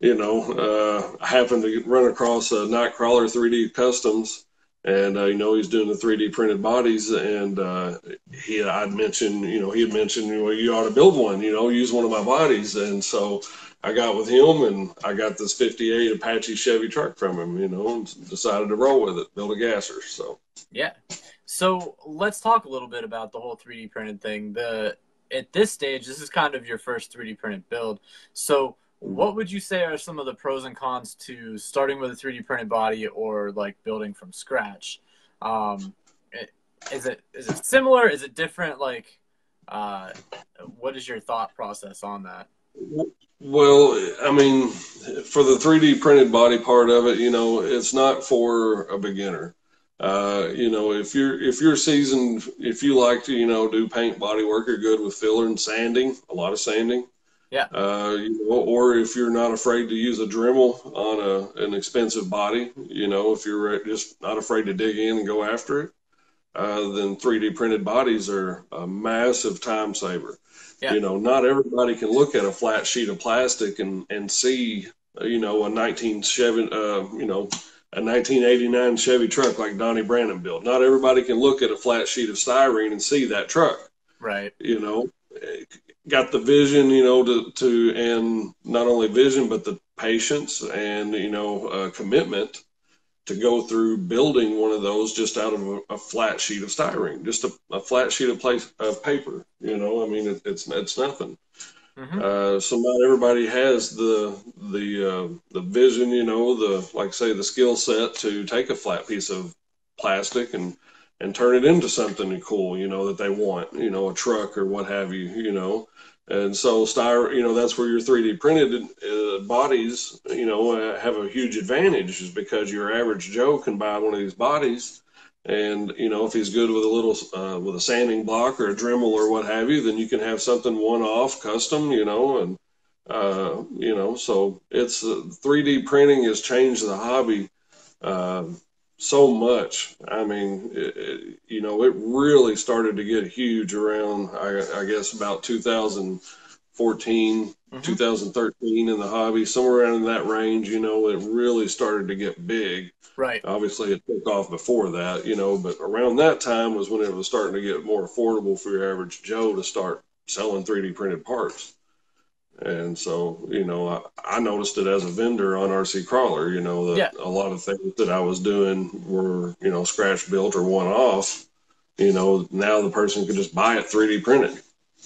You know, uh, I happened to run across a Nightcrawler 3D Customs, and uh, you know he's doing the 3D printed bodies, and uh, he I'd mentioned you know he had mentioned you know you ought to build one, you know use one of my bodies, and so I got with him and I got this 58 Apache Chevy truck from him, you know, and decided to roll with it, build a gasser. So Yeah. So let's talk a little bit about the whole 3D printed thing. The at this stage, this is kind of your first 3D printed build. So what would you say are some of the pros and cons to starting with a 3D printed body or like building from scratch? Um, is it is it similar? Is it different? Like, uh, what is your thought process on that? Well, I mean, for the 3D printed body part of it, you know, it's not for a beginner. Uh, you know, if you're if you're seasoned, if you like to, you know, do paint body work, you're good with filler and sanding, a lot of sanding. Yeah. Uh, you know, or if you're not afraid to use a Dremel on a an expensive body, you know, if you're just not afraid to dig in and go after it, uh, then 3D printed bodies are a massive time saver. Yeah. You know, not everybody can look at a flat sheet of plastic and and see, you know, a 19 Chevy, uh, you know, a 1989 Chevy truck like Donnie Brandon built. Not everybody can look at a flat sheet of styrene and see that truck. Right. You know, got the vision, you know, to to and not only vision but the patience and you know uh, commitment to go through building one of those just out of a, a flat sheet of styrene, just a, a flat sheet of, place, of paper. You know, I mean, it, it's it's nothing. hmm Uh, so not everybody has the the uh, the vision, you know, the like say the skill set to take a flat piece of plastic and and turn it into something cool, you know, that they want, you know, a truck or what have you, you know. And so, styro, you know, that's where your 3D printed uh, bodies, you know, uh, have a huge advantage, is because your average Joe can buy one of these bodies, and you know, if he's good with a little, uh, with a sanding block or a Dremel or what have you, then you can have something one-off, custom, you know, and uh, you know, so it's 3D uh, printing has changed the hobby uh, so much. I mean, it, it, you know, it really started to get huge around, I, I guess, about 2014, mm-hmm. 2013 in the hobby, somewhere around in that range. You know, it really started to get big. Right. Obviously, it took off before that, you know, but around that time was when it was starting to get more affordable for your average Joe to start selling 3D printed parts. And so, you know, I, I, noticed it as a vendor on RC Crawler, you know, that yeah. a lot of things that I was doing were, you know, scratch built or one off. You know, now the person could just buy it 3D printed,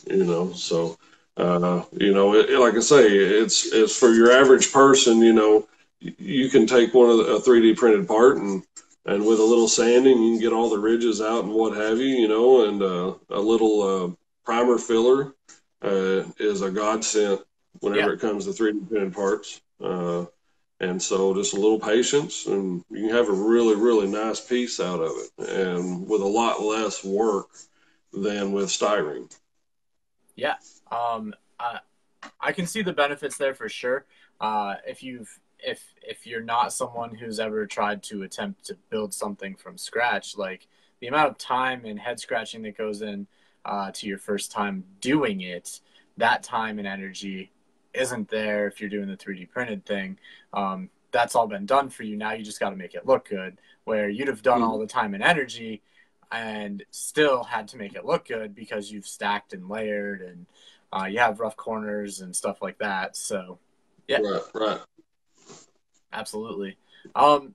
you know. So, uh, you know, it, like I say, it's it's for your average person, you know, you can take one of the, a 3D printed part and and with a little sanding, you can get all the ridges out and what have you, you know, and uh, a little uh, primer filler uh, is a godsend whenever yeah. it comes to 3D printed parts. Uh, and so just a little patience and you can have a really, really nice piece out of it and with a lot less work than with styrene. Yeah. Um, I, I can see the benefits there for sure. Uh, if you've, if, if you're not someone who's ever tried to attempt to build something from scratch, like the amount of time and head scratching that goes in uh, to your first time doing it, that time and energy isn't there if you're doing the 3D printed thing. Um, that's all been done for you. Now you just got to make it look good. Where you'd have done all the time and energy and still had to make it look good because you've stacked and layered and uh, you have rough corners and stuff like that. So, yeah. Right, right. Absolutely. Um,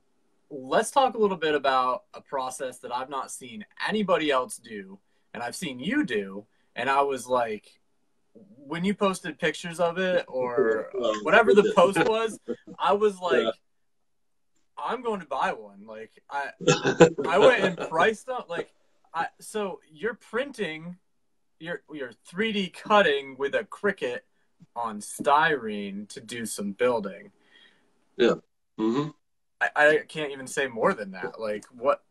let's talk a little bit about a process that I've not seen anybody else do and I've seen you do. And I was like, when you posted pictures of it or *laughs* whatever the post was, I was like, yeah. I'm going to buy one. Like I, I went and priced up. Like I, so you're printing, you're you're 3D cutting with a Cricut on styrene to do some building. Yeah. Mm-hmm. I, I can't even say more than that. Like what?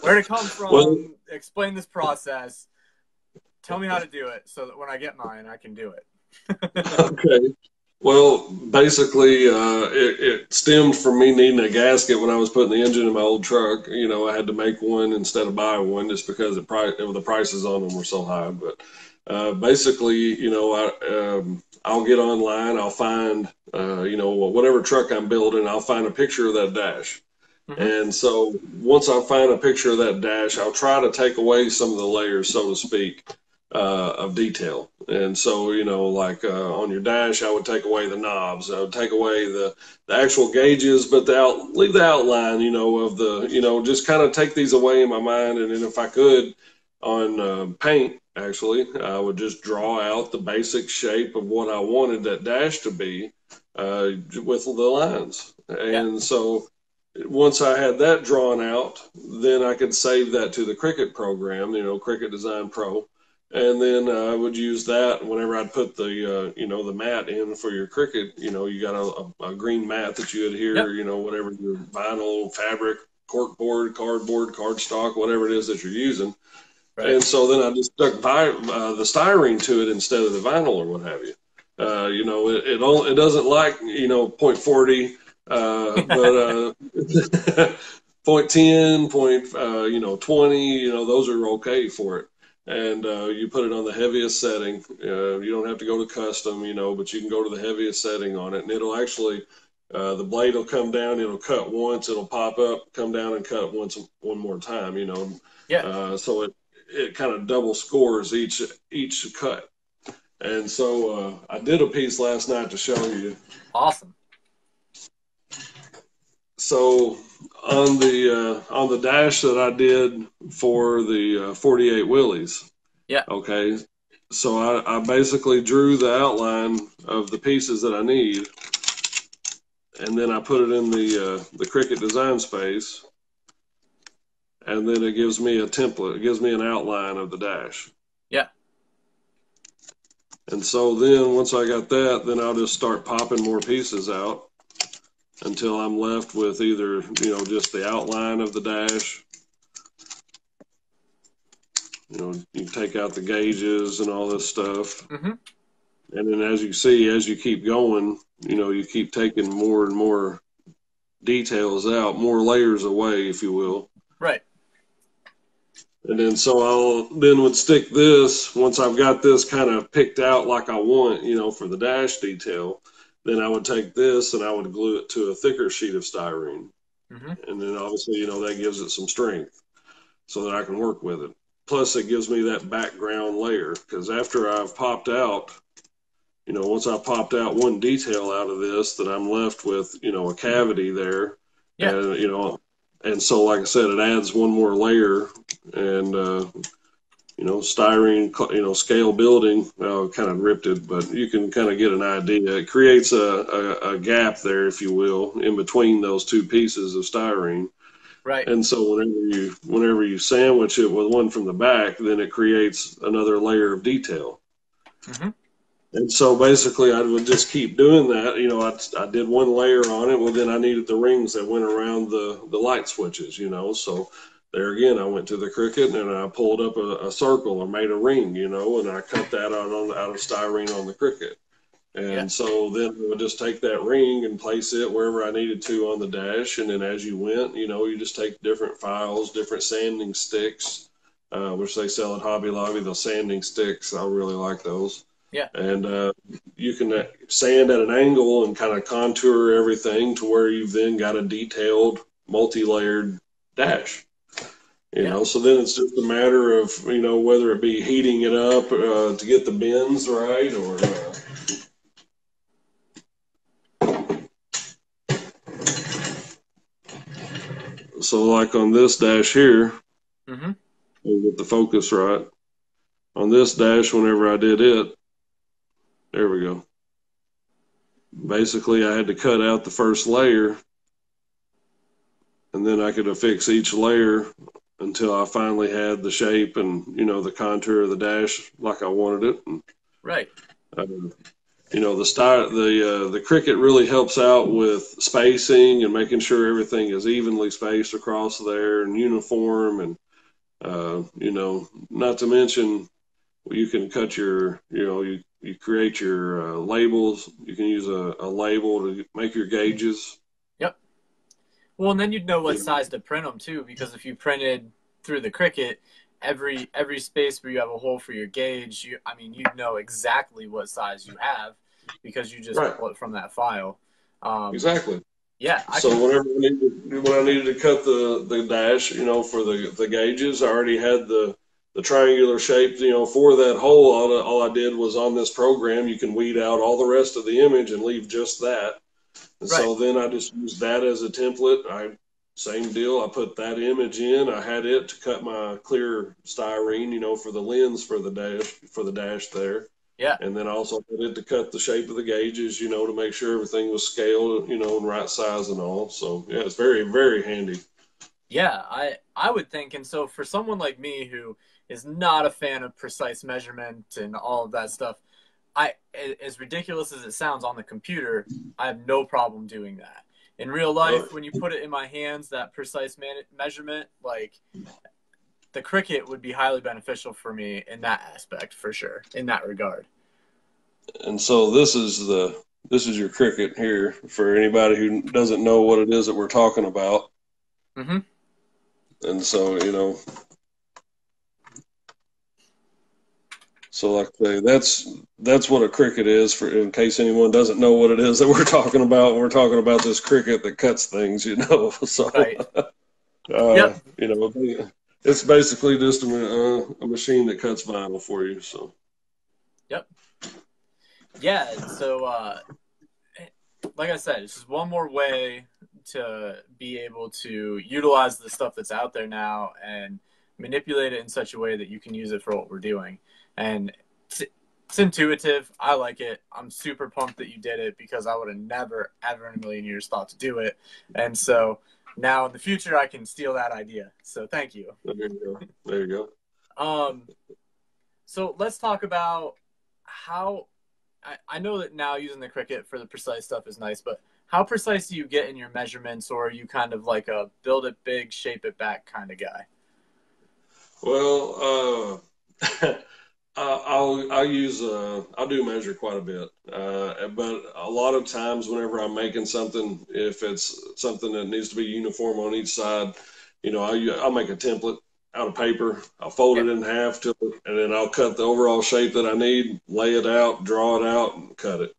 Where to come from? Well, explain this process. Tell me how to do it so that when I get mine, I can do it. *laughs* okay. Well, basically, uh, it, it, stemmed from me needing a gasket when I was putting the engine in my old truck. You know, I had to make one instead of buy one just because the price, the prices on them were so high. But uh, basically, you know, I, um, I'll get online, I'll find, uh, you know, whatever truck I'm building, I'll find a picture of that dash. Mm-hmm. And so once I find a picture of that dash, I'll try to take away some of the layers, so to speak, uh, of detail. And so, you know, like uh, on your dash, I would take away the knobs, I would take away the, the actual gauges, but the out, leave the outline, you know, of the, you know, just kind of take these away in my mind. And then if I could on uh, paint, actually, I would just draw out the basic shape of what I wanted that dash to be uh, with the lines. And yeah. so, once I had that drawn out, then I could save that to the Cricut program, you know, Cricut Design Pro. And then uh, I would use that whenever I'd put the, uh, you know, the mat in for your Cricut. You know, you got a, a, green mat that you adhere, yep. you know, whatever your vinyl, fabric, corkboard, cardboard, cardstock, whatever it is that you're using. Right. And so then I just stuck uh, the styrene to it instead of the vinyl or what have you. Uh, you know, it, it, all, it doesn't like, you know, 0.40 uh, but uh, *laughs* point ten, point uh, you know twenty, you know those are okay for it. And uh, you put it on the heaviest setting. Uh, you don't have to go to custom, you know, but you can go to the heaviest setting on it, and it'll actually uh, the blade will come down. It'll cut once. It'll pop up, come down, and cut once one more time. You know. Yeah. Uh, so it it kind of double scores each each cut. And so uh, I did a piece last night to show you. Awesome so on the uh, on the dash that I did for the uh, 48 Willys. Yeah. Okay. So I, I basically drew the outline of the pieces that I need, and then I put it in the uh, the Cricut design space, and then it gives me a template. It gives me an outline of the dash. Yeah. And so then once I got that, then I'll just start popping more pieces out until I'm left with either, you know, just the outline of the dash. You know, you take out the gauges and all this stuff. Mm-hmm. And then as you see, as you keep going, you know, you keep taking more and more details out, more layers away, if you will. Right. And then so I'll then would stick this once I've got this kind of picked out like I want, you know, for the dash detail. Then I would take this and I would glue it to a thicker sheet of styrene. Mm-hmm. And then obviously, you know, that gives it some strength so that I can work with it. Plus, it gives me that background layer because after I've popped out, you know, once I popped out one detail out of this, that I'm left with, you know, a cavity there. Yeah. And, you know, and so, like I said, it adds one more layer and, uh, you know, styrene, you know, scale building, well, kind of ripped it, but you can kind of get an idea. It creates a, a, a, gap there, if you will, in between those two pieces of styrene. Right. And so whenever you whenever you sandwich it with one from the back, then it creates another layer of detail. Mm-hmm. And so basically, I would just keep doing that. You know, I, I did one layer on it. Well, then I needed the rings that went around the, the light switches, you know. So there again, I went to the Cricut and I pulled up a, a circle or made a ring, you know, and I cut that out on out of styrene on the Cricut. And Yeah. so then I would just take that ring and place it wherever I needed to on the dash. And then as you went, you know, you just take different files, different sanding sticks, uh, which they sell at Hobby Lobby, those sanding sticks. I really like those. Yeah. And uh, you can uh, sand at an angle and kind of contour everything to where you've then got a detailed, multi layered dash. You Yeah. know, so then it's just a matter of, you know, whether it be heating it up uh, to get the bends right or. Uh, so, like on this dash here, Mm-hmm. get the focus right. On this dash, whenever I did it, there we go. Basically, I had to cut out the first layer, and then I could affix each layer until I finally had the shape and you know the contour of the dash like I wanted it. And, Right. um, you know the style, the uh, the Cricut really helps out with spacing and making sure everything is evenly spaced across there and uniform and uh, you know not to mention you can cut your you know you you create your uh, labels you can use a, a label to make your gauges Well, and then you'd know what size to print them too, because if you printed through the Cricut, every every space where you have a hole for your gauge, you I mean you'd know exactly what size you have because you just Right. pull it from that file. Um, exactly Yeah. I so can, whenever I needed, when I needed to cut the, the dash, you know, for the, the gauges, I already had the, the triangular shape, you know, for that hole. All, all I did was on this program, you can weed out all the rest of the image and leave just that. And so then I just used that as a template. I same deal. I put that image in. I had it to cut my clear styrene, you know, for the lens for the dash for the dash there. Yeah. And then I also put it to cut the shape of the gauges, you know, to make sure everything was scaled, you know, and right size and all. So yeah, it's very, very handy. Yeah, I I would think, and so for someone like me who is not a fan of precise measurement and all of that stuff, I as ridiculous as it sounds on the computer, I have no problem doing that. In real life, when you put it in my hands, that precise man- measurement, like the Cricut would be highly beneficial for me in that aspect, for sure, in that regard. And so this is the this is your Cricut here for anybody who doesn't know what it is that we're talking about. Mm-hmm. And so you know, so like I say, that's that's what a Cricut is. For in case anyone doesn't know what it is that we're *laughs* talking about, we're talking about this Cricut that cuts things. You know, *laughs* so Right. *laughs* uh, Yep. you know, it's basically just a, uh, a machine that cuts vinyl for you. So. Yep, yeah so uh like i said it's just one more way to be able to utilize the stuff that's out there now and manipulate it in such a way that you can use it for what we're doing and it's, it's intuitive i like it i'm super pumped that you did it because i would have never ever in a million years thought to do it and so now in the future i can steal that idea so thank you There you go. There you go. um, so let's talk about how I, I know that now using the Cricut for the precise stuff is nice, but how precise do you get in your measurements, or are you kind of like a build it big, shape it back kind of guy? Well, uh, *laughs* I'll I'll use uh, I'll do measure quite a bit, uh, but a lot of times whenever I'm making something, if it's something that needs to be uniform on each side, you know, I'll, I'll make a template out of paper. I'll fold it in half to it, and then I'll cut the overall shape that I need, lay it out, draw it out, and cut it.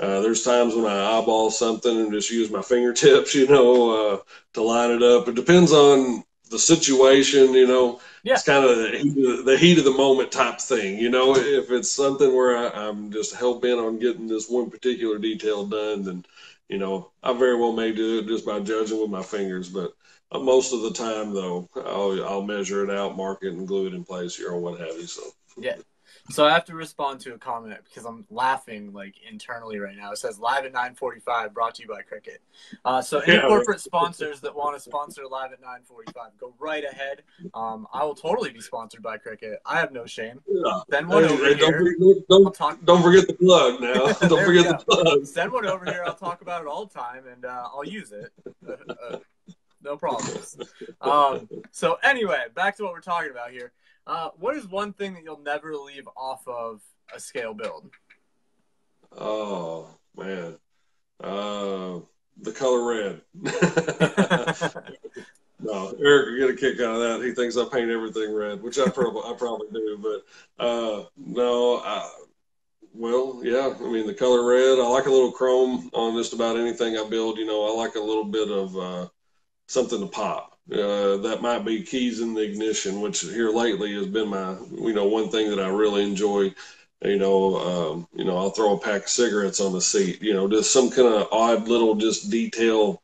Uh, there's times when I eyeball something and just use my fingertips, *laughs* you know, uh, to line it up. It depends on the situation, you know. Yeah. It's kind of the heat of, the heat of the moment type thing, you know. If it's something where I, I'm just hell bent on getting this one particular detail done, then you know I very well may do it just by judging with my fingers. But uh, most of the time, though, I'll I'll measure it out, mark it, and glue it in place here or what have you. So yeah, so I have to respond to a comment because I'm laughing like internally right now. It says live at 9:45, brought to you by Cricut. Uh, so any yeah, corporate sponsors that want to sponsor live at 9:45, go right ahead. Um, I will totally be sponsored by Cricut. I have no shame. Yeah. Send one hey, over hey, here. Don't, don't, talk- don't, forget the plug now. *laughs* don't forget the plug. Send one over here. I'll talk about it all the time, and uh, I'll use it. Uh, uh no problems. Um, so anyway, back to what we're talking about here. Uh, what is one thing that you'll never leave off of a scale build? Oh man, uh, the color red. *laughs* no, Eric will get a kick out of that. He thinks I paint everything red, which I probably I probably do, but uh, no. I, well, yeah. I mean, the color red. I like a little chrome on just about anything I build. You know, I like a little bit of uh, something to pop. Uh, that might be keys in the ignition, which here lately has been my, you know, one thing that I really enjoy. You know, um, you know, I'll throw a pack of cigarettes on the seat. You know, just some kind of odd little just detail,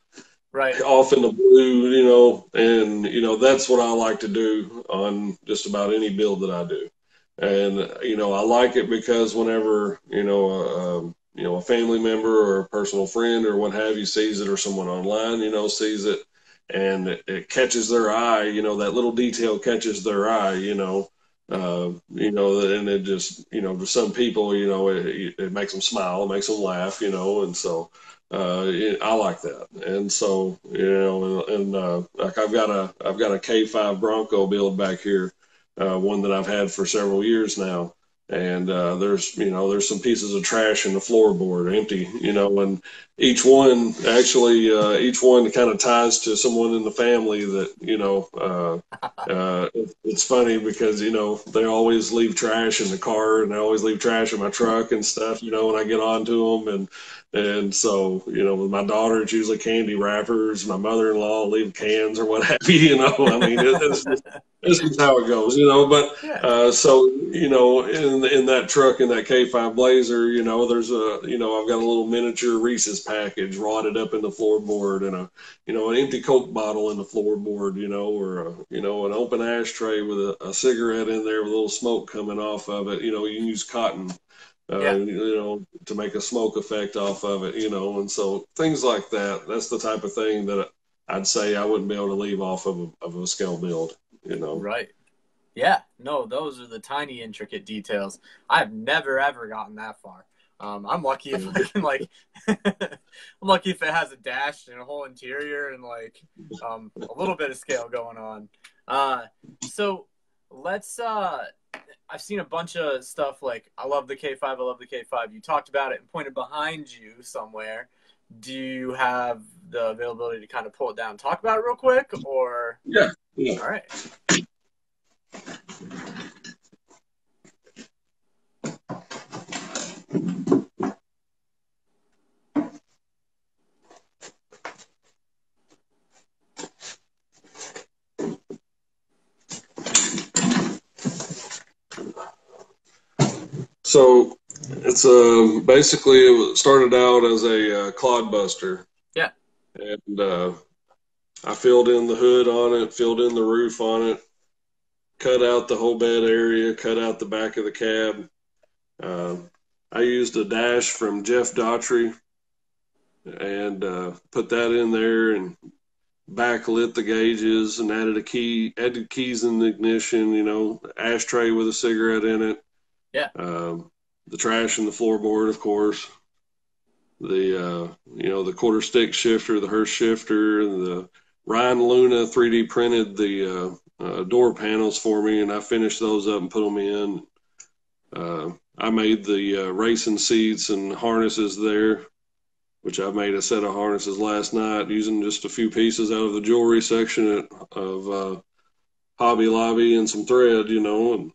right, off in the blue. You know, and you know that's what I like to do on just about any build that I do. And you know, I like it because whenever you know, uh, um, you know, a family member or a personal friend or what have you sees it, or someone online, you know, sees it and it, catches their eye. You know, that little detail catches their eye. You know, uh, you know, and it just, you know, for some people, you know, it, it makes them smile, it makes them laugh. You know, and so uh, it, I like that. And so, you know, and, and uh, like I've got a I've got a K5 Bronco build back here, uh, one that I've had for several years now and uh, there's you know there's some pieces of trash in the floorboard empty you know and each one actually uh, each one kind of ties to someone in the family that you know uh, uh it's funny because you know they always leave trash in the car and they always leave trash in my truck and stuff you know when I get onto them and and so you know with my daughter it's usually candy wrappers my mother-in-law leave cans or what *laughs* have you you know I mean it's just this is how it goes, you know. But uh, so you know, in in that truck in that K5 Blazer, you know, there's a you know I've got a little miniature Reese's package rotted up in the floorboard, and a you know an empty Coke bottle in the floorboard, you know, or a, you know an open ashtray with a, a cigarette in there with a little smoke coming off of it. You know, you use cotton. Uh, yeah. you know, to make a smoke effect off of it, you know, and so things like that. That's the type of thing that I'd say I wouldn't be able to leave off of a, of a scale build you know. Right. Yeah. No, those are the tiny intricate details. I've never ever gotten that far. Um, I'm lucky if I *laughs* can *laughs* like, *laughs* I'm lucky if it has a dash and a whole interior and like um, a little bit of scale going on. Uh, so let's. Uh, I've seen a bunch of stuff like I love the K5. I love the K5. You talked about it and pointed behind you somewhere. Do you have the availability to kind of pull it down, talk about it real quick, or yeah, yeah. All right. So it's uh, basically it started out as a uh, Clodbuster. Yeah. And uh, I filled in the hood on it, filled in the roof on it, cut out the whole bed area, cut out the back of the cab. Uh, I used a dash from Jeff Daughtry and uh, put that in there and backlit the gauges and added a key, added keys in the ignition, you know, ashtray with a cigarette in it. Yeah. Um, the trash and the floorboard, of course. The uh, you know the quarter stick shifter, the Hurst shifter, and the Ryan Luna 3D printed the uh, uh, door panels for me, and I finished those up and put them in. Uh, I made the uh, racing seats and harnesses there, which I made a set of harnesses last night using just a few pieces out of the jewelry section of uh, Hobby Lobby and some thread, you know, and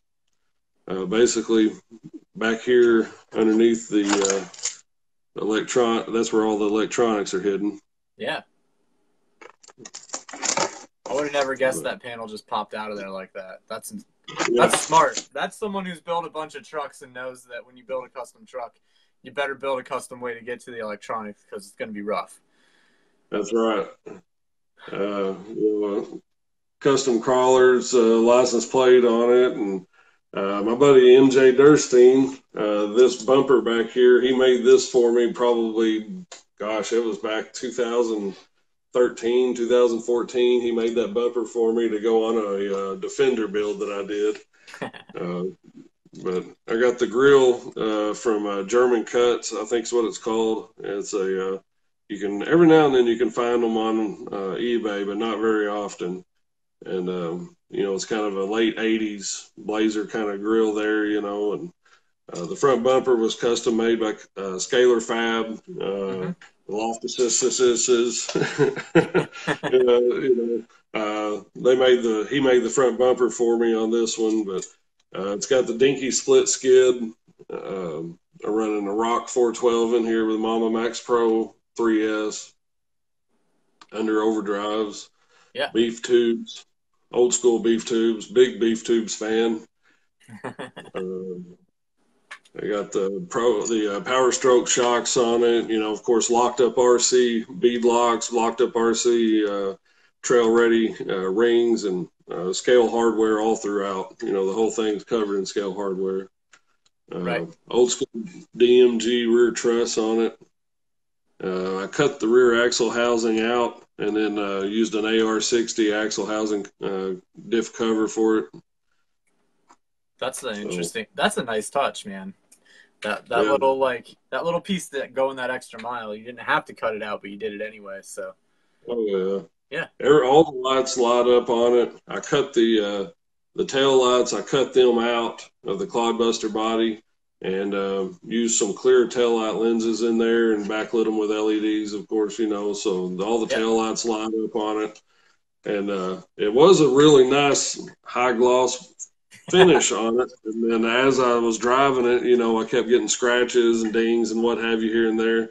uh, basically back here underneath the uh, electron, that's where all the electronics are hidden. Yeah. I would have never guessed that panel just popped out of there like that. That's yeah. that's smart. That's someone who's built a bunch of trucks and knows that when you build a custom truck, you better build a custom way to get to the electronics because it's going to be rough. That's right. Uh, you know, custom crawlers, uh, license plate on it, and uh, my buddy MJ Durstein, uh, this bumper back here, he made this for me probably, gosh, it was back 2013, 2014. He made that bumper for me to go on a uh, Defender build that I did. *laughs* Uh, but I got the grill uh, from uh, German Cuts, I think is what it's called. It's a, you can, every now and then you can find them on eBay, but not very often. And, um, you know, it's kind of a late 80s Blazer kind of grill there, you know, and uh, the front bumper was custom made by uh, Scalar Fab. Uh, mm-hmm. Loft assistances, *laughs* you know, you know uh, they made the he made the front bumper for me on this one, but uh, it's got the dinky split skid. Um, I'm running a Rock 412 in here with Mamba Max Pro 3S under overdrives, yeah, beef tubes, old school beef tubes, big beef tubes fan. *laughs* um, I got the pro the uh, power stroke shocks on it. You know, of course, locked up RC bead locks, locked up RC uh, trail ready uh, rings, and uh, scale hardware all throughout. You know, the whole thing's covered in scale hardware. Uh, right. Old school DMG rear truss on it. Uh, I cut the rear axle housing out and then uh, used an AR60 axle housing uh, diff cover for it. That's an interesting. So, that's a nice touch, man. That that yeah. little like that little piece that going that extra mile. You didn't have to cut it out, but you did it anyway. So. Oh yeah. Yeah. Every, all the lights light up on it. I cut the uh, the tail lights. I cut them out of the Clodbuster body and uh, use some clear tail light lenses in there and backlit them with LEDs, of course, you know, so all the tail lights lined up on it. And uh, it was a really nice high gloss finish *laughs* on it. And then as I was driving it, you know, I kept getting scratches and dings and what have you here and there.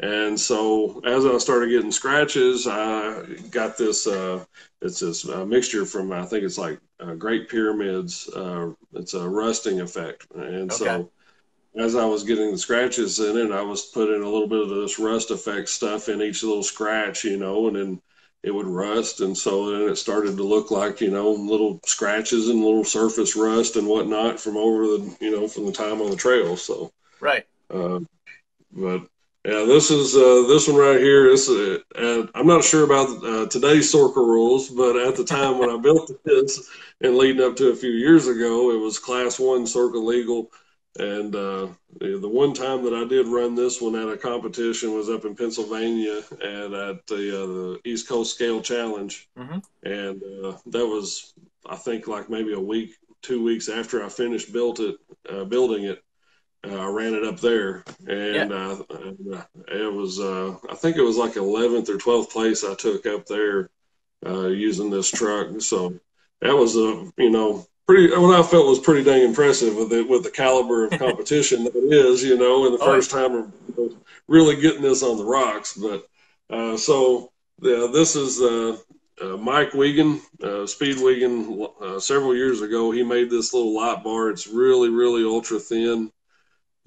And so as I started getting scratches, I got this, uh, it's this uh, mixture from, I think it's like uh, Great Pyramids. Uh, it's a rusting effect. And okay. so as I was getting the scratches in it, I was putting a little bit of this rust effect stuff in each little scratch, you know, and then it would rust. And so then it started to look like, you know, little scratches and little surface rust and whatnot from over the, you know, from the time on the trail. So, right. Uh, but yeah, this is uh, this one right here. Is uh, I'm not sure about uh, today's SORRCA rules, but at the time when I built this and leading up to a few years ago, it was Class One SORRCA legal and uh, the, one time that I did run this one at a competition was up in Pennsylvania and at the, uh, the East Coast Scale Challenge. Mm-hmm. And uh, that was, I think, like maybe a week, two weeks after I finished built it, uh, building it. Uh, I ran it up there, and, yeah. Uh, and it was, I think it was like 11th or 12th place I took up there using this truck. So that was a, you know, pretty what I felt was pretty dang impressive with it with the caliber of *laughs* competition that it is, you know, and the oh, first time of really getting this on the rocks. But uh, so yeah, this is uh, uh, Mike Wiegand, uh, Speed Wiegand. Uh, several years ago, he made this little light bar. It's really really ultra thin.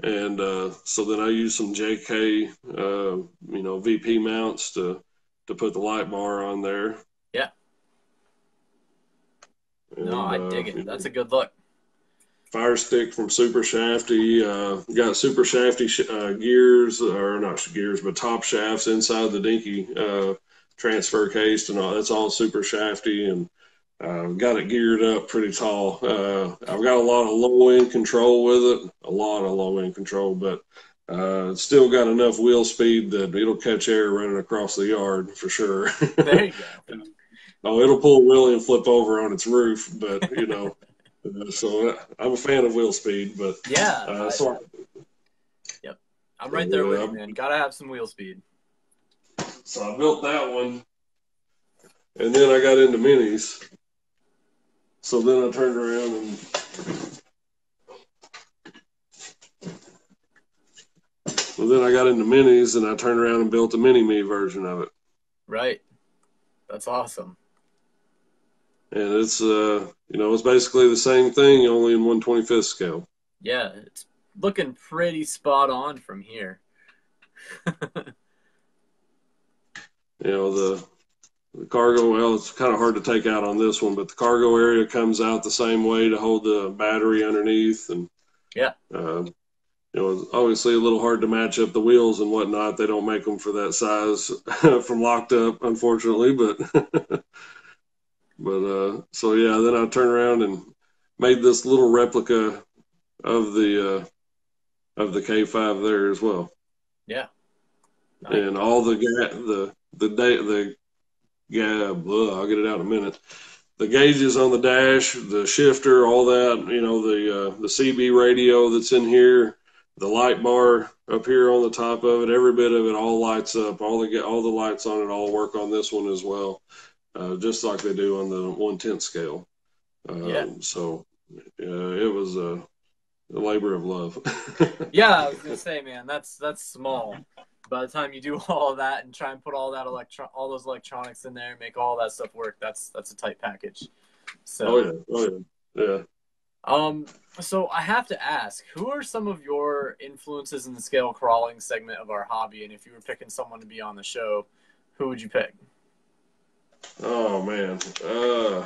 And uh, so then I use some JK, you know, VP mounts to to put the light bar on there. No, I dig it. That's a good look. Fire stick from Super Shafty. Uh, got Super Shafty uh, gears, or not gears, but top shafts inside the Dinky uh, transfer case, and all. That's all Super Shafty, and I've got it geared up pretty tall. Uh, I've got a lot of low end control with it, a lot of low end control, but uh, it's still got enough wheel speed that it'll catch air running across the yard for sure. *laughs* There you go. Oh, it'll pull a wheelie and flip over on its roof, but you know, uh, so uh, I'm a fan of wheel speed, but Yeah. uh, so yep. I'm right there with you, man. Gotta have some wheel speed. So I built that one, and then I got into minis. So then I turned around and well, then I got into minis, and I turned around and built a mini me version of it, Right. That's awesome. And it's uh, you know, it's basically the same thing, only in one twenty fifth scale. Yeah, it's looking pretty spot on from here. *laughs* You know the the cargo. Well, it's kind of hard to take out on this one, but the cargo area comes out the same way to hold the battery underneath, and Yeah. Um, you know, it's obviously a little hard to match up the wheels and whatnot. They don't make them for that size *laughs* from locked up, unfortunately. But, *laughs* but uh, so yeah, then I turned around and made this little replica of the uh, of the K5 there as well, Yeah. Nice. and all the ga- the the day the yeah, blah, I'll get it out in a minute. The gauges on the dash, the shifter, all that, you know, the uh, the CB radio that's in here, the light bar up here on the top of it, every bit of it all lights up. All the all the lights on it all work on this one as well, uh, just like they do on the one tenth scale. Um, Yeah. So uh, it was a, a labor of love. *laughs* Yeah, I was gonna say, man, that's that's small. By the time you do *laughs* all of that and try and put all that electro, all those electronics in there, and make all that stuff work, that's that's a tight package. So, oh yeah, oh yeah, yeah. um, so I have to ask, who are some of your influences in the scale crawling segment of our hobby? And if you were picking someone to be on the show, who would you pick? Oh man. Uh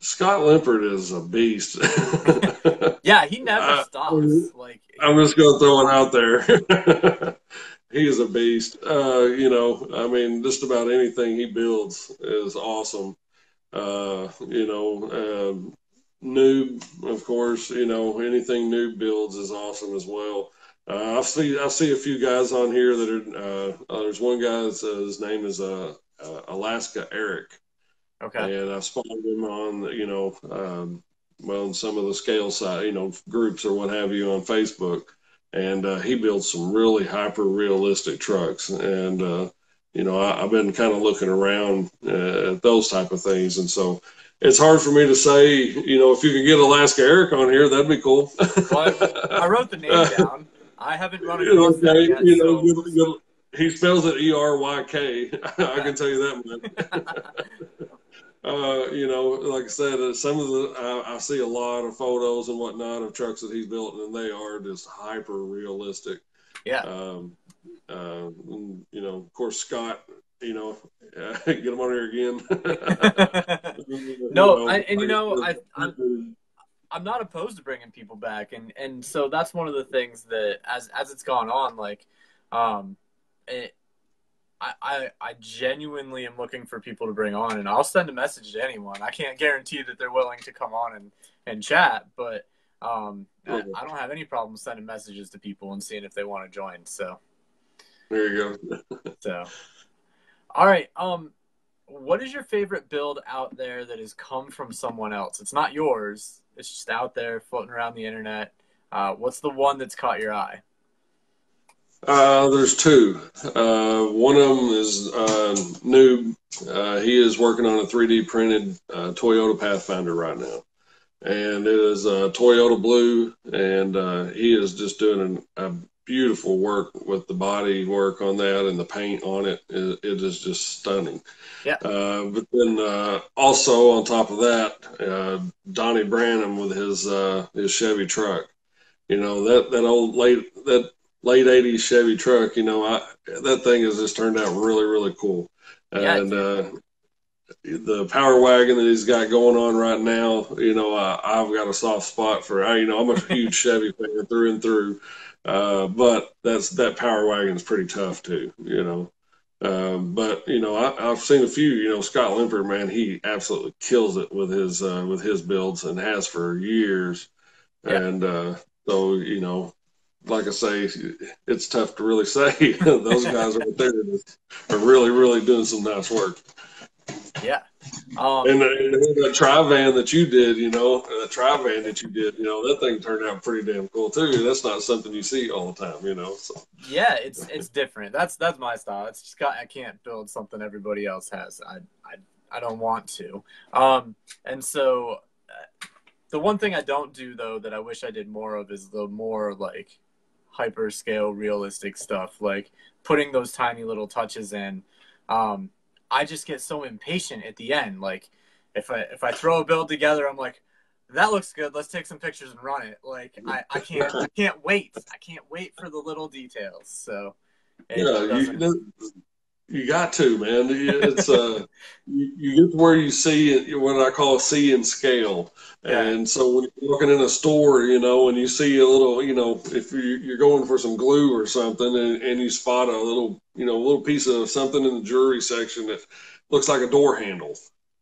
Scott Limpert is a beast. *laughs* Yeah, he never Uh, stops. Like, I'm just gonna throw it out there. *laughs* he is a beast. Uh, you know, I mean, just about anything he builds is awesome. Uh, you know, um, noob, of course. You know, anything noob builds is awesome as well. Uh, I see, I see a few guys on here that are. Uh, uh, there's one guy that's, uh, his name is uh, uh, Alaska Eric okay, and I've spotted him on, you know, um, well, in some of the scale side, you know, groups or what have you on Facebook, and uh, he builds some really hyper realistic trucks, and uh, you know, I, I've been kind of looking around uh, at those type of things, and so it's hard for me to say, you know, if you could get Alaska Eric on here, that'd be cool. Well, I *laughs* wrote the name down. I haven't run across okay, yet. you know, so- good- good- he spells it E R Y K. *laughs* I can tell you that much. *laughs* uh, you know, like I said, uh, some of the I, I see a lot of photos and whatnot of trucks that he's built, and they are just hyper realistic. yeah, Um, uh, and, you know, of course, Scott. You know, *laughs* get him on here again. No, I- and you know, I- I'm- I'm not opposed to bringing people back, and and so that's one of the things that as as it's gone on, like, um, it, I I I genuinely am looking for people to bring on, and I'll send a message to anyone. I can't guarantee that they're willing to come on and and chat, but um, I, I don't have any problem sending messages to people and seeing if they want to join. So there you go. *laughs* so, all right. Um, what is your favorite build out there that has come from someone else? It's not yours. It's just out there floating around the internet. Uh, what's the one that's caught your eye? Uh, there's two. Uh, one of them is uh, Noob. Uh, he is working on a 3D printed uh, Toyota Pathfinder right now, and it is uh, Toyota blue, and he is just doing an, a beautiful work with the body work on that and the paint on it. It, it is just stunning. Yeah. Uh, but then uh, also on top of that, uh, Donnie Branham with his uh, his Chevy truck. You know that that old late that late '80s Chevy truck. You know, I, that thing has just turned out really, really cool. Yeah, And uh, the power wagon that he's got going on right now, you know, I, I've got a soft spot for. I, you know, I'm a huge *laughs* Chevy fan through and through. Uh, but that's that power wagon's pretty tough too. You know, Um, but you know, I, have seen a few. You know, Scott Limpert, man, he absolutely kills it with his uh, with his builds and has for years. Yeah. And uh, so, you know, like I say, it's tough to really *laughs* say. Those guys right there are really, really doing some nice work. Yeah. Um, and, the, and the tri-van that you did, you know, the tri-van that you did, you know, that thing turned out pretty damn cool too. That's not something you see all the time, you know. So yeah, it's it's different. That's that's my style. It's just got, I can't build something everybody else has. I I I don't want to. Um, and so uh, the one thing I don't do though that I wish I did more of is the more like hyper scale realistic stuff, like putting those tiny little touches in. Um, I just get so impatient at the end. Like if I if I throw a build together, I'm like, that looks good. Let's take some pictures and run it. Like I, I can't I can't wait. I can't wait for the little details. So yeah, you, you got to man. It's uh, *laughs* you, you, get to where you see it, what I call see and scale. Yeah. And so when you're walking in a store, you know, and you see a little, you know, if you're going for some glue or something, and, and you spot a little, you know, a little piece of something in the jewelry section that looks like a door handle.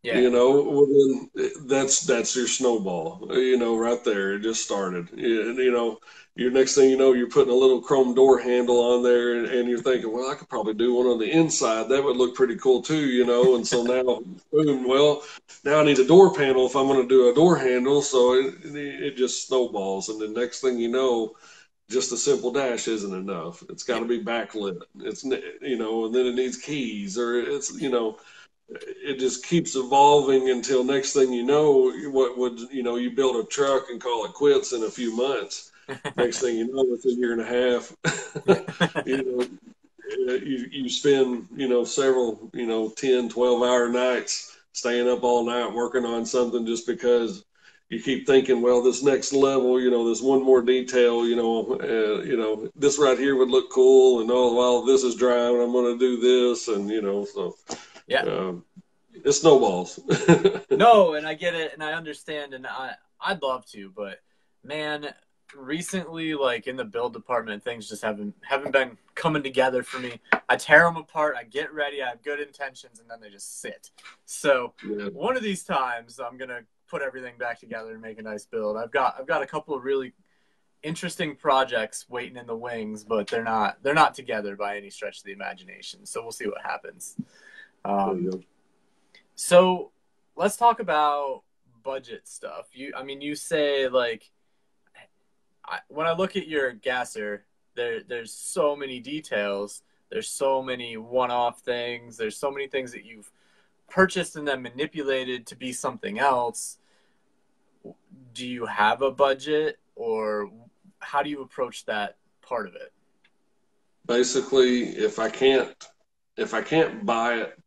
Yeah. You know, then that's that's your snowball. You know, right there, it just started. You know, your next thing you know, you're putting a little chrome door handle on there, and, and, you're thinking, well, I could probably do one on the inside. That would look pretty cool too, you know. And so now, *laughs* boom, well, now I need a door panel if I'm going to do a door handle. So it, it just snowballs, and the next thing you know, just a simple dash isn't enough. It's got to be backlit. It's you know, and then it needs keys, or it's you know it just keeps evolving until next thing you know, what would you know, you build a truck and call it quits in a few months *laughs* Next thing you know, it's a year and a half. *laughs* you know, you, you spend, you know, several, you know, 10, 12 hour nights staying up all night working on something just because you keep thinking, well, this next level, you know, this one more detail, you know, uh, you know, this right here would look cool, and oh, well, this is dry, and I'm going to do this, and you know, so yeah, um, it snowballs. *laughs* no, and I get it, and I understand, and I I'd love to, but man, recently, like in the build department, things just haven't haven't been coming together for me. I tear them apart. I get ready. I have good intentions, and then they just sit. So yeah. one of these times, I'm gonna put everything back together and make a nice build. I've got I've got a couple of really interesting projects waiting in the wings, but they're not they're not together by any stretch of the imagination. So we'll see what happens. Um, so let's talk about budget stuff. You, I mean, you say like I, when I look at your gasser, there there's so many details. There's so many one-off things. There's so many things that you've purchased and then manipulated to be something else. Do you have a budget, or how do you approach that part of it? Basically, if I can't if I can't buy it,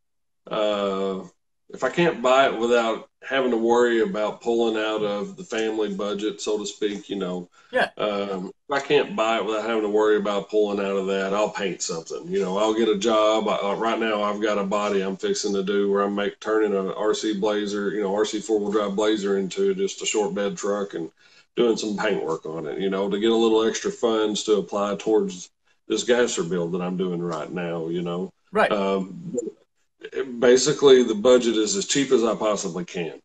uh, if I can't buy it without having to worry about pulling out of the family budget, so to speak, you know, yeah. Um, if I can't buy it without having to worry about pulling out of that, I'll paint something. You know, I'll get a job. I, right now, I've got a body I'm fixing to do where I'm make turning an RC Blazer, you know, RC four wheel drive Blazer into just a short bed truck and doing some paint work on it. You know, to get a little extra funds to apply towards this gasser build that I'm doing right now. You know, right. Um, basically the budget is as cheap as I possibly can.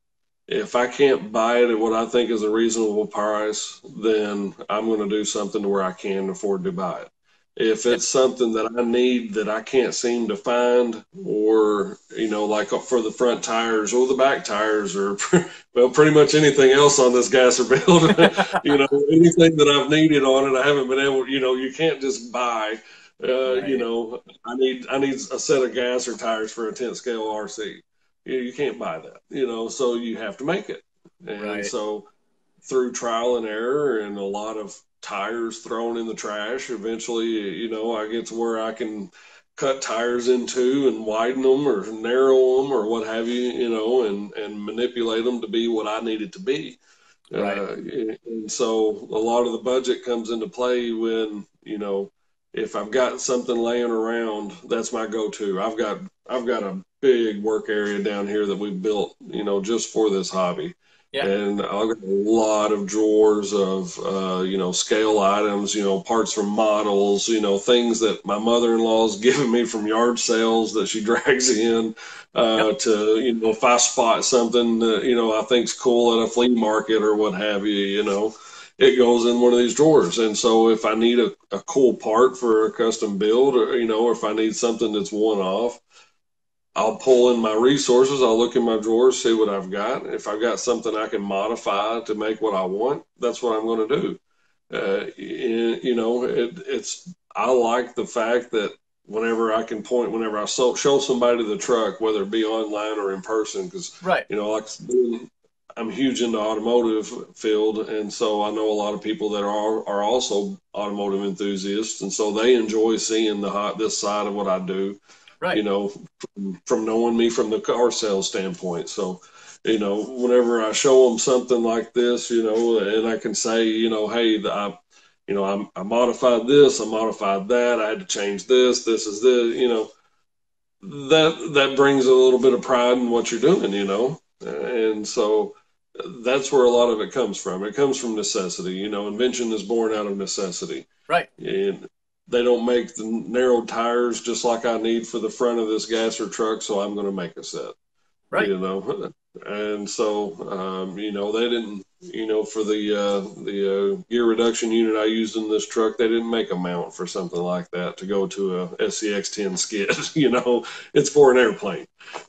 If I can't buy it at what I think is a reasonable price, then I'm going to do something where I can afford to buy it. If it's something that I need that I can't seem to find, or you know, like for the front tires or the back tires, or *laughs* well, pretty much anything else on this gasser build, *laughs* you know, anything that I've needed on it, I haven't been able. You know, you can't just buy uh, right. You know, I need I need a set of gasser tires for a 10 scale RC. You, you can't buy that, you know, so you have to make it. And right. so through trial and error and a lot of tires thrown in the trash, eventually, you know, I get to where I can cut tires into and widen them or narrow them or what have you, you know, and, and manipulate them to be what I need it to be. Right. Uh, and so a lot of the budget comes into play when, you know, if I've got something laying around, that's my go-to. I've got I've got a big work area down here that we built, you know, just for this hobby. Yeah. And I've got a lot of drawers of, uh, you know, scale items, you know, parts from models, you know, things that my mother-in-law's *laughs* given me from yard sales that she *laughs* drags in uh, yep. to, you know, if I spot something that, you know, I think's cool at a flea market or what have you, you know, it goes in one of these drawers. And so if I need a, a cool part for a custom build or, you know, or if I need something that's one off, I'll pull in my resources. I'll look in my drawers, see what I've got. If I've got something I can modify to make what I want, that's what I'm going to do. Uh, you know, it, it's I like the fact that whenever I can point, whenever I show somebody the truck, whether it be online or in person, because right, you know, like I'm huge in the automotive field, and so I know a lot of people that are are also automotive enthusiasts, and so they enjoy seeing the hot this side of what I do right. you know, from, knowing me from the car sales standpoint. So, you know, whenever I show them something like this, you know, and I can say, you know, hey, I, you know, I, I modified this, I modified that, I had to change this, this is this, you know, that that brings a little bit of pride in what you're doing, you know, and so that's where a lot of it comes from. It comes from necessity, you know. Invention is born out of necessity, right? And they don't make the narrow tires just like I need for the front of this gasser truck, so I'm going to make a set. Right. You know, and so um, you know they didn't. You know, for the uh, the uh, gear reduction unit I used in this truck, they didn't make a mount for something like that to go to a SCX 10 skid. *laughs* you know, it's for an airplane, *laughs*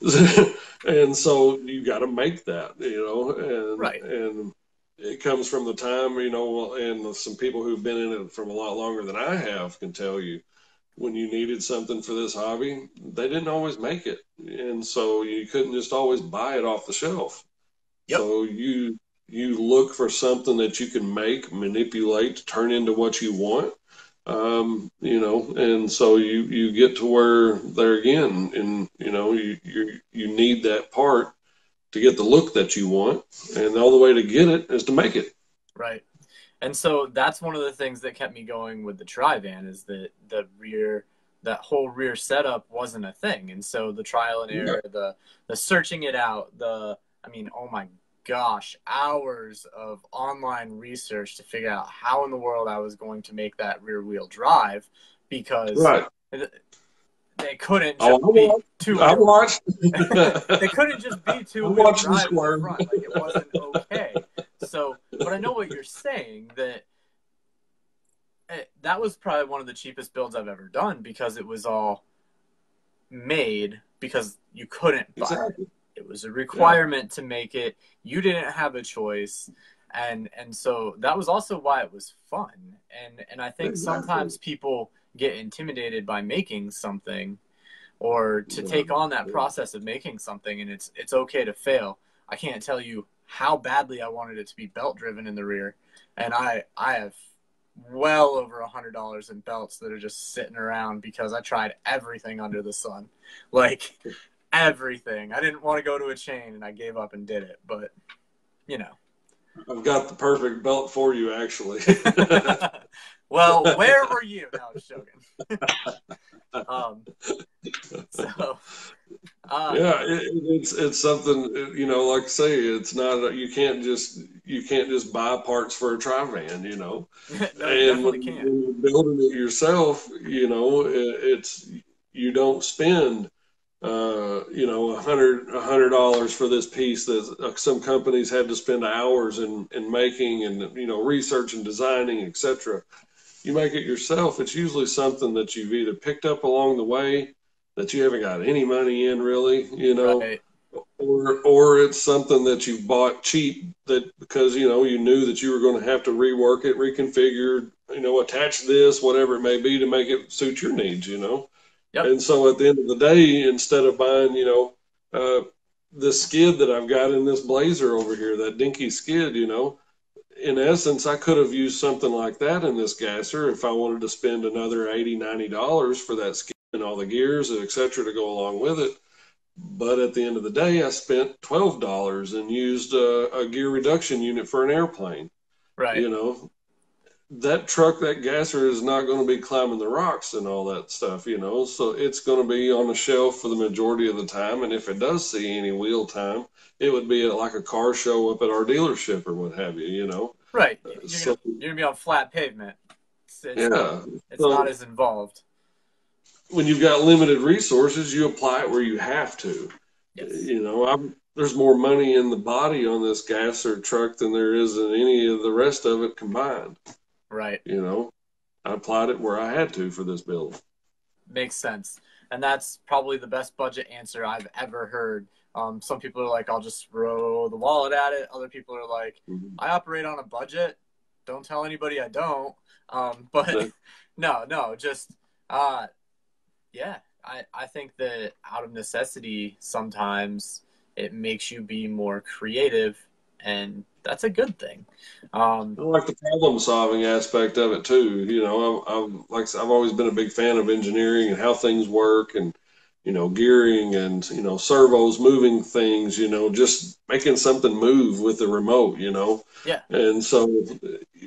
and so you got to make that. You know, and right. and it comes from the time you know and some people who've been in it from a lot longer than i have can tell you when you needed something for this hobby they didn't always make it and so you couldn't just always buy it off the shelf yep. so you you look for something that you can make manipulate turn into what you want um, you know and so you you get to where there again and you know you you you need that part to get the look that you want, and all the way to get it is to make it. Right. And so that's one of the things that kept me going with the tri-van is that the rear that whole rear setup wasn't a thing. And so the trial and error, yeah. the the searching it out, the I mean, oh my gosh, hours of online research to figure out how in the world I was going to make that rear wheel drive because right they couldn't oh, just oh, be two. I watched. *laughs* they couldn't just be *laughs* two. I watched the squirm. Front. Like it wasn't okay. So, but I know what you're saying that eh, that was probably one of the cheapest builds I've ever done because it was all made because you couldn't buy exactly. it. It was a requirement yeah. to make it. You didn't have a choice. And and so that was also why it was fun. And and I think exactly. sometimes people get intimidated by making something or to take on that process of making something and it's it's okay to fail. I can't tell you how badly I wanted it to be belt driven in the rear. And I I have well over a hundred dollars in belts that are just sitting around because I tried everything under the sun. Like everything. I didn't want to go to a chain and I gave up and did it, but you know. I've got the perfect belt for you actually. *laughs* well, where were you? No, I'm just joking. *laughs* um, so, uh, yeah, it, it's it's something you know. Like I say, it's not you can't just you can't just buy parts for a tri van, you know. *laughs* no, and when, you're building it yourself, you know, it, it's you don't spend uh, you know, a hundred a hundred dollars for this piece that uh, some companies had to spend hours in in making and you know research and designing, etc you make it yourself, it's usually something that you've either picked up along the way that you haven't got any money in really, you know, right. or or it's something that you bought cheap that because you know you knew that you were going to have to rework it, reconfigure, you know, attach this, whatever it may be, to make it suit your needs, you know. Yep. And so at the end of the day, instead of buying, you know, uh, the skid that I've got in this Blazer over here, that dinky skid, you know, in essence, I could have used something like that in this gasser if I wanted to spend another 80 $90 for that skin and all the gears, et cetera, to go along with it. But at the end of the day, I spent $12 and used a, a gear reduction unit for an airplane. Right. You know, that truck, that gasser is not going to be climbing the rocks and all that stuff, you know. So it's going to be on the shelf for the majority of the time. And if it does see any wheel time, it would be like a car show up at our dealership or what have you, you know. Right. Uh, you're, so, gonna, you're gonna be on flat pavement. It's, it's yeah. Not, it's so, not as involved. When you've got limited resources, you apply it where you have to. Yes. You know, I'm, there's more money in the body on this gasser truck than there is in any of the rest of it combined. Right. You know, I applied it where I had to for this build. Makes sense. And that's probably the best budget answer I've ever heard. Um, some people are like, I'll just throw the wallet at it. Other people are like, mm-hmm. I operate on a budget. Don't tell anybody I don't. Um, *laughs* but *laughs* no, no, just, uh, yeah, I, I think that out of necessity, sometimes it makes you be more creative and that's a good thing. Um, I like the problem solving aspect of it too. You know, i am like I've always been a big fan of engineering and how things work, and you know, gearing and you know, servos, moving things. You know, just making something move with the remote. You know, yeah. And so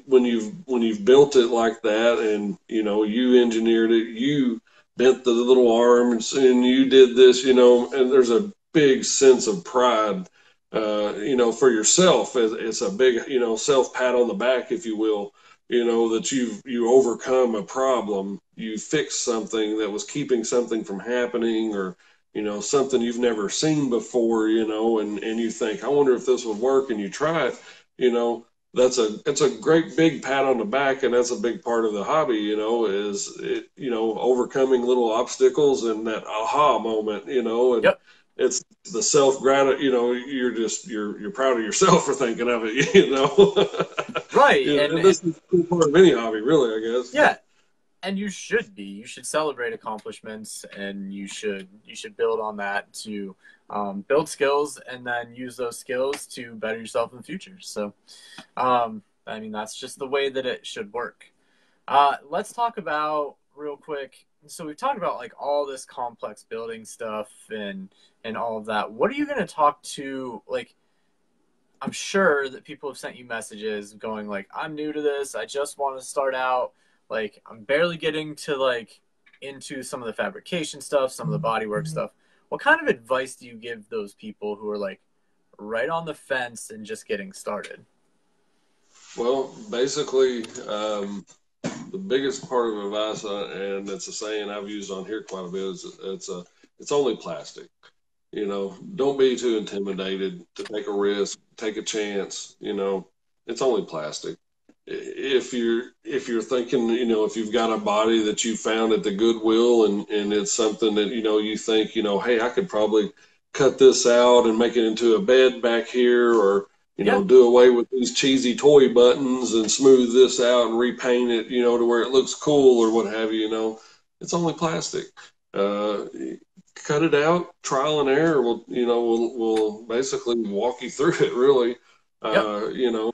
when you've when you've built it like that, and you know, you engineered it, you bent the little arms, and you did this. You know, and there's a big sense of pride uh, you know, for yourself. It's a big, you know, self pat on the back, if you will. You know that you've you overcome a problem, you fix something that was keeping something from happening, or you know something you've never seen before. You know, and and you think, I wonder if this would work, and you try it. You know, that's a it's a great big pat on the back and that's a big part of the hobby you know is it, you know overcoming little obstacles and that aha moment you know and yep it's the self grat you know you're just you're you're proud of yourself for thinking of it *laughs* you know? Right you know, and, and, this is a cool part of any hobby really i guess. Yeah and you should be. You should celebrate accomplishments and you should you should build on that to um, build skills and then use those skills to better yourself in the future. So um, i mean that's just the way that it should work. Uh, let's talk about real quick so we've talked about like all this complex building stuff and and all of that. What are you going to talk to like I'm sure that people have sent you messages going like I'm new to this. I just want to start out like I'm barely getting to like into some of the fabrication stuff, some of the bodywork mm-hmm. stuff. What kind of advice do you give those people who are like right on the fence and just getting started? Well, basically, um, the biggest part of advice, uh, and it's a saying I've used on here quite a bit, is it's a it's only plastic. You know, don't be too intimidated to take a risk, take a chance. You know, it's only plastic. If you're if you're thinking, you know, if you've got a body that you found at the Goodwill and and it's something that you know you think, you know, hey, I could probably cut this out and make it into a bed back here, or you know, do away with these cheesy toy buttons and smooth this out and repaint it, you know, to where it looks cool or what have you, you know, it's only plastic. Uh, cut it out, trial and error. We'll, you know, we'll, we'll basically walk you through *laughs* it really. Uh, yep. you know,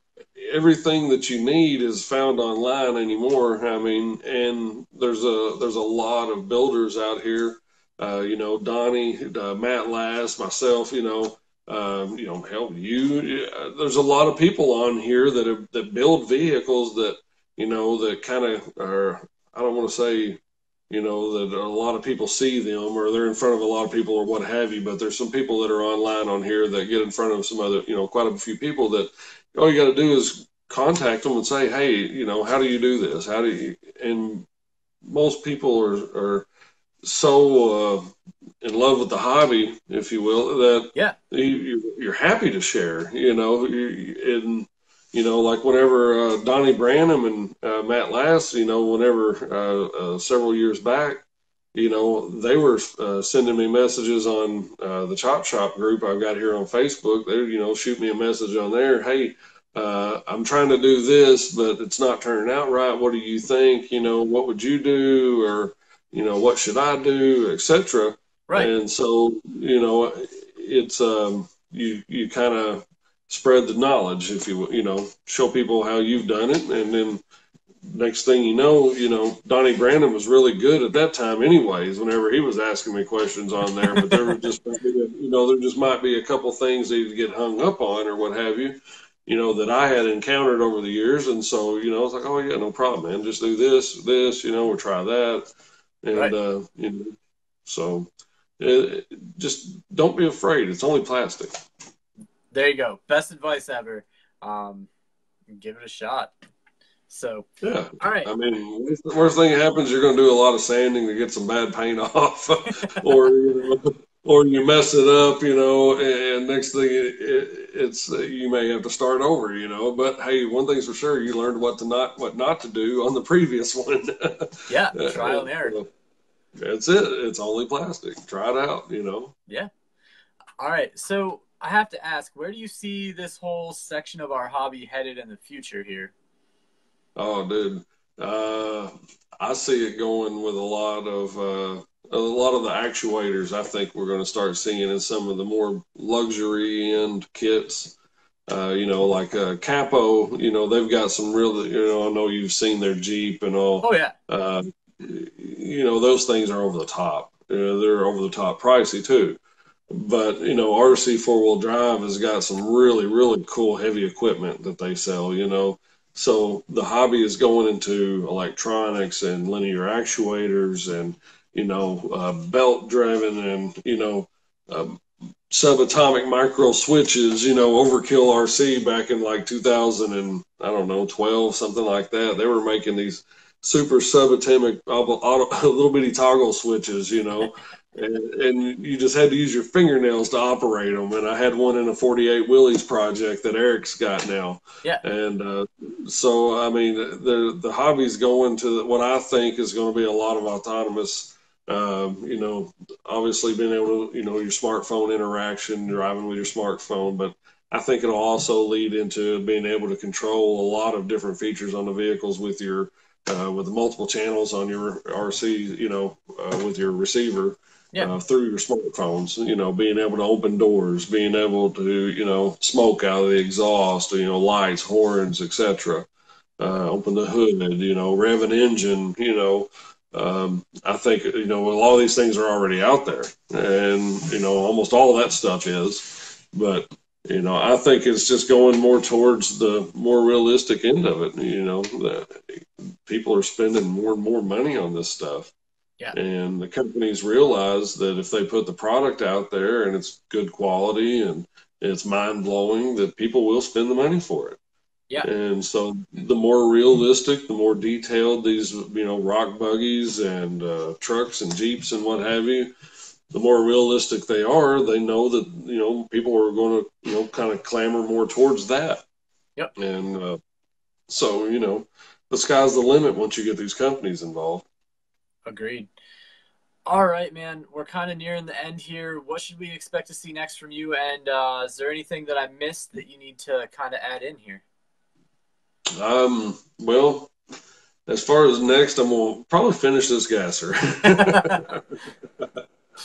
everything that you need is found online anymore. I mean, and there's a, there's a lot of builders out here. Uh, you know, Donnie, uh, Matt Last, myself, you know, um, you know, help you. There's a lot of people on here that have, that build vehicles that you know that kind of are. I don't want to say, you know, that a lot of people see them or they're in front of a lot of people or what have you. But there's some people that are online on here that get in front of some other, you know, quite a few people that all you got to do is contact them and say, hey, you know, how do you do this? How do you? And most people are are so uh, in love with the hobby, if you will, that yeah, you, you're happy to share. You know, and you know, like whenever uh, Donnie Branham and uh, Matt Lass, you know, whenever uh, uh several years back, you know, they were uh, sending me messages on uh, the Chop Shop group I've got here on Facebook. They, you know, shoot me a message on there. Hey, I'm trying to do this, but it's not turning out right. What do you think? You know, what would you do? Or you know, what should I do, etc. Right. And so, you know, it's um, you you kind of spread the knowledge, if you you know, show people how you've done it, and then next thing you know, you know, Donnie Branham was really good at that time, anyways. Whenever he was asking me questions on there, but there were just *laughs* you know there just might be a couple things that you get hung up on or what have you. you know, that I had encountered over the years. And so, you know, it's like, oh yeah, no problem, man. Just do this, this, you know, or try that. And, right. uh, you know, so it, just don't be afraid. It's only plastic. There you go. Best advice ever. Um, give it a shot. So yeah, all right. I mean, the worst thing that happens, you're going to do a lot of sanding to get some bad paint *laughs* off, or you know, or you mess it up, you know, and next thing it, it, it's uh, you may have to start over, you know. But hey, one thing's for sure, you learned what to not what not to do on the previous one. *laughs* yeah, trial and error. That's it. It's only plastic. Try it out, you know. Yeah. All right. So I have to ask, where do you see this whole section of our hobby headed in the future here? Oh, dude. Uh, I see it going with a lot of uh, a lot of the actuators. I think we're going to start seeing in some of the more luxury end kits. Uh, you know, like uh, Capo. You know, they've got some real. You know, I know you've seen their Jeep and all. Oh yeah. Uh, you know, those things are over the top. Know, they're over the top pricey too. But you know, RC four wheel drive has got some really really cool heavy equipment that they sell. You know, so the hobby is going into electronics and linear actuators and you know uh, belt driven and you know um, subatomic micro switches. You know, Overkill RC back in like 2000 and I don't know 12 something like that. They were making these super subatomic auto, *laughs* little bitty toggle switches, you know, and, and, you just had to use your fingernails to operate them. And I had one in a 48 Willys project that Eric's got now. Yeah. And uh, so, I mean, the the hobby's going to what I think is going to be a lot of autonomous. Um, you know, obviously being able to, you know, your smartphone interaction, driving with your smartphone, but I think it'll also lead into being able to control a lot of different features on the vehicles with your uh, with multiple channels on your RC, you know, uh, with your receiver yeah. uh, through your smartphones. You know, being able to open doors, being able to, you know, smoke out of the exhaust, you know, lights, horns, etc. Uh, open the hood, you know, rev an engine, you know. Um, I think you know a lot of these things are already out there, and you know almost all that stuff is. But you know, I think it's just going more towards the more realistic end of it. You know, people are spending more and more money on this stuff. Yeah. And the companies realize that if they put the product out there and it's good quality and it's mind blowing, that people will spend the money for it. Yeah. And so the more realistic, the more detailed these, you know, rock buggies and uh, trucks and Jeeps and what have you, the more realistic they are, they know that you know people are going to you know kind of clamor more towards that. Yep. And uh, so you know, the sky's the limit once you get these companies involved. Agreed. All right, man. We're kind of nearing the end here. What should we expect to see next from you? And uh, is there anything that I missed that you need to kind of add in here? Um. Well, as far as next, I'm gonna probably finish this gasser. *laughs*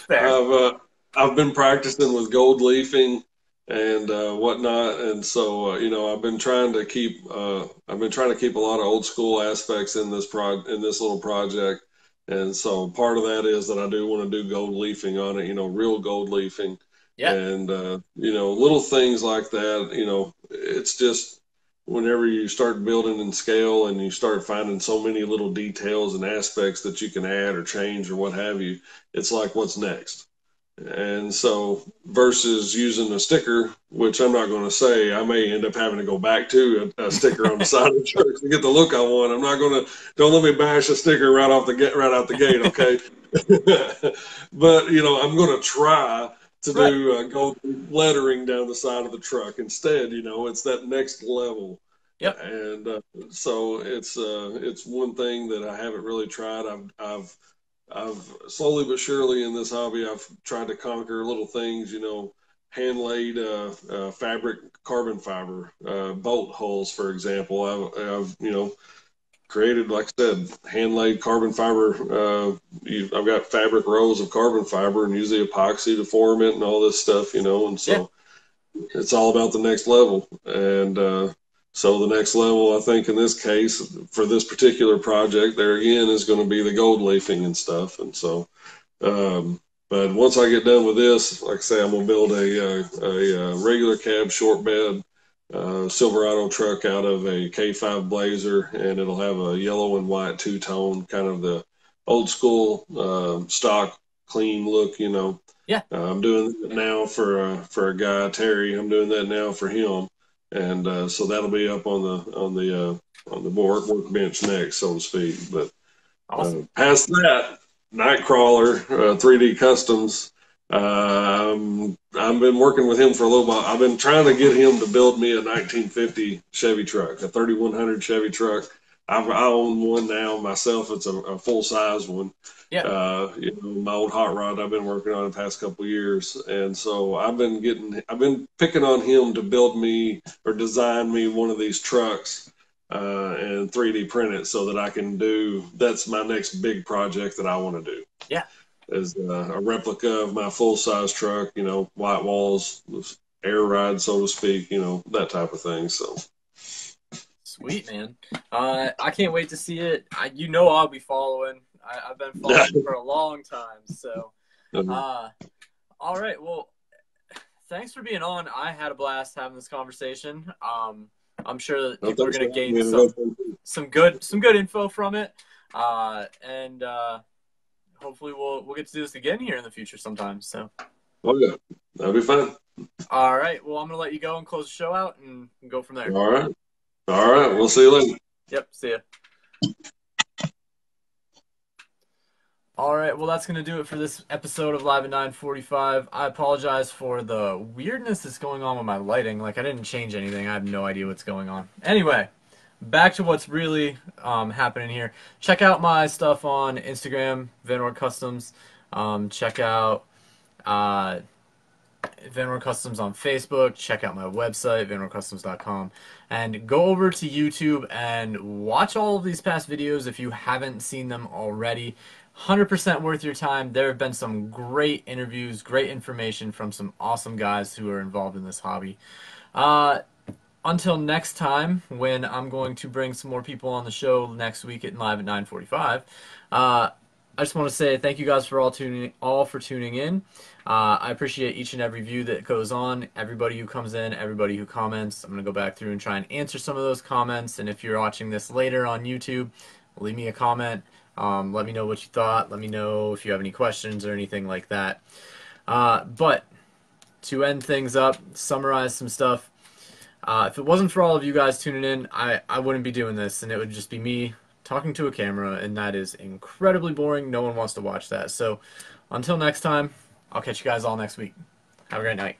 I've uh, I've been practicing with gold leafing and uh, whatnot, and so uh, you know I've been trying to keep uh, I've been trying to keep a lot of old school aspects in this pro in this little project, and so part of that is that I do want to do gold leafing on it, you know, real gold leafing, yeah, and uh, you know little things like that. You know, it's just whenever you start building in scale and you start finding so many little details and aspects that you can add or change or what have you, it's like what's next. And so versus using a sticker, which I'm not going to say, I may end up having to go back to a, a sticker on the *laughs* side of the truck to get the look I want. I'm not going to, don't let me bash a sticker right off the get right out the gate. Okay. *laughs* but you know, I'm going to try to right. do uh, gold lettering down the side of the truck. Instead, you know, it's that next level. Yeah, And uh, so it's uh, it's one thing that I haven't really tried. I've I've I've slowly but surely in this hobby I've tried to conquer little things. You know, hand laid uh, uh, fabric carbon fiber uh, bolt holes, for example. I've, I've you know created, like I said, hand laid carbon fiber. Uh, I've got fabric rolls of carbon fiber and use the epoxy to form it and all this stuff, you know. And so yeah. it's all about the next level. And uh, so the next level, I think, in this case, for this particular project, there again is going to be the gold leafing and stuff. And so, um, but once I get done with this, like I say, I'm gonna build a, a, a regular cab short bed uh, Silverado truck out of a K5 Blazer, and it'll have a yellow and white two tone, kind of the old school uh, stock clean look. You know. Yeah. Uh, I'm doing it now for uh, for a guy Terry. I'm doing that now for him, and uh, so that'll be up on the on the uh, on the work workbench next, so to speak. But Awesome. past that, Nightcrawler 3D Customs. Um, I've been working with him for a little while. I've been trying to get him to build me a 1950 Chevy truck, a 3100 Chevy truck. I've, I own one now myself. It's a, a full size one. Yeah. Uh, you know, my old hot rod I've been working on the past couple of years, and so I've been getting, I've been picking on him to build me or design me one of these trucks uh, and 3D print it so that I can do. That's my next big project that I want to do. Yeah. Is uh, a replica of my full size truck. You know, white walls, air ride, so to speak. You know, that type of thing. So. Sweet man. Uh, I can't wait to see it. I, you know, I'll be following. I, I've been following *laughs* for a long time. So, Mhm. uh, all right. Well, thanks for being on. I had a blast having this conversation. Um, I'm sure that No, people are going to gain some some good some good info from it. Uh, and uh, hopefully we'll we'll get to do this again here in the future sometime. So, Oh yeah, that'll be fun. all right. Well, I'm gonna let you go and close the show out and go from there. All right, all right. We'll see you later. Yep. See ya. All right. Well, that's gonna do it for this episode of Live at 9:45. I apologize for the weirdness that's going on with my lighting. Like I didn't change anything. I have no idea what's going on. Anyway, back to what's really um, happening here. Check out my stuff on Instagram, VanOrd Customs. Um, check out uh, VanOrd Customs on Facebook. Check out my website, vanordcustoms.com. And go over to YouTube and watch all of these past videos if you haven't seen them already. 100% worth your time. There have been some great interviews, great information from some awesome guys who are involved in this hobby. Uh, until next time, when I'm going to bring some more people on the show next week at live at 9:45. Uh, I just want to say thank you guys for all tuning, all for tuning in. Uh, I appreciate each and every view that goes on, everybody who comes in, everybody who comments. I'm gonna go back through and try and answer some of those comments. And if you're watching this later on YouTube, leave me a comment. Um, let me know what you thought. Let me know if you have any questions or anything like that. Uh, but to end things up, summarize some stuff. Uh, if it wasn't for all of you guys tuning in, I, I wouldn't be doing this, and it would just be me talking to a camera, and that is incredibly boring. No one wants to watch that. So until next time, I'll catch you guys all next week. Have a great night.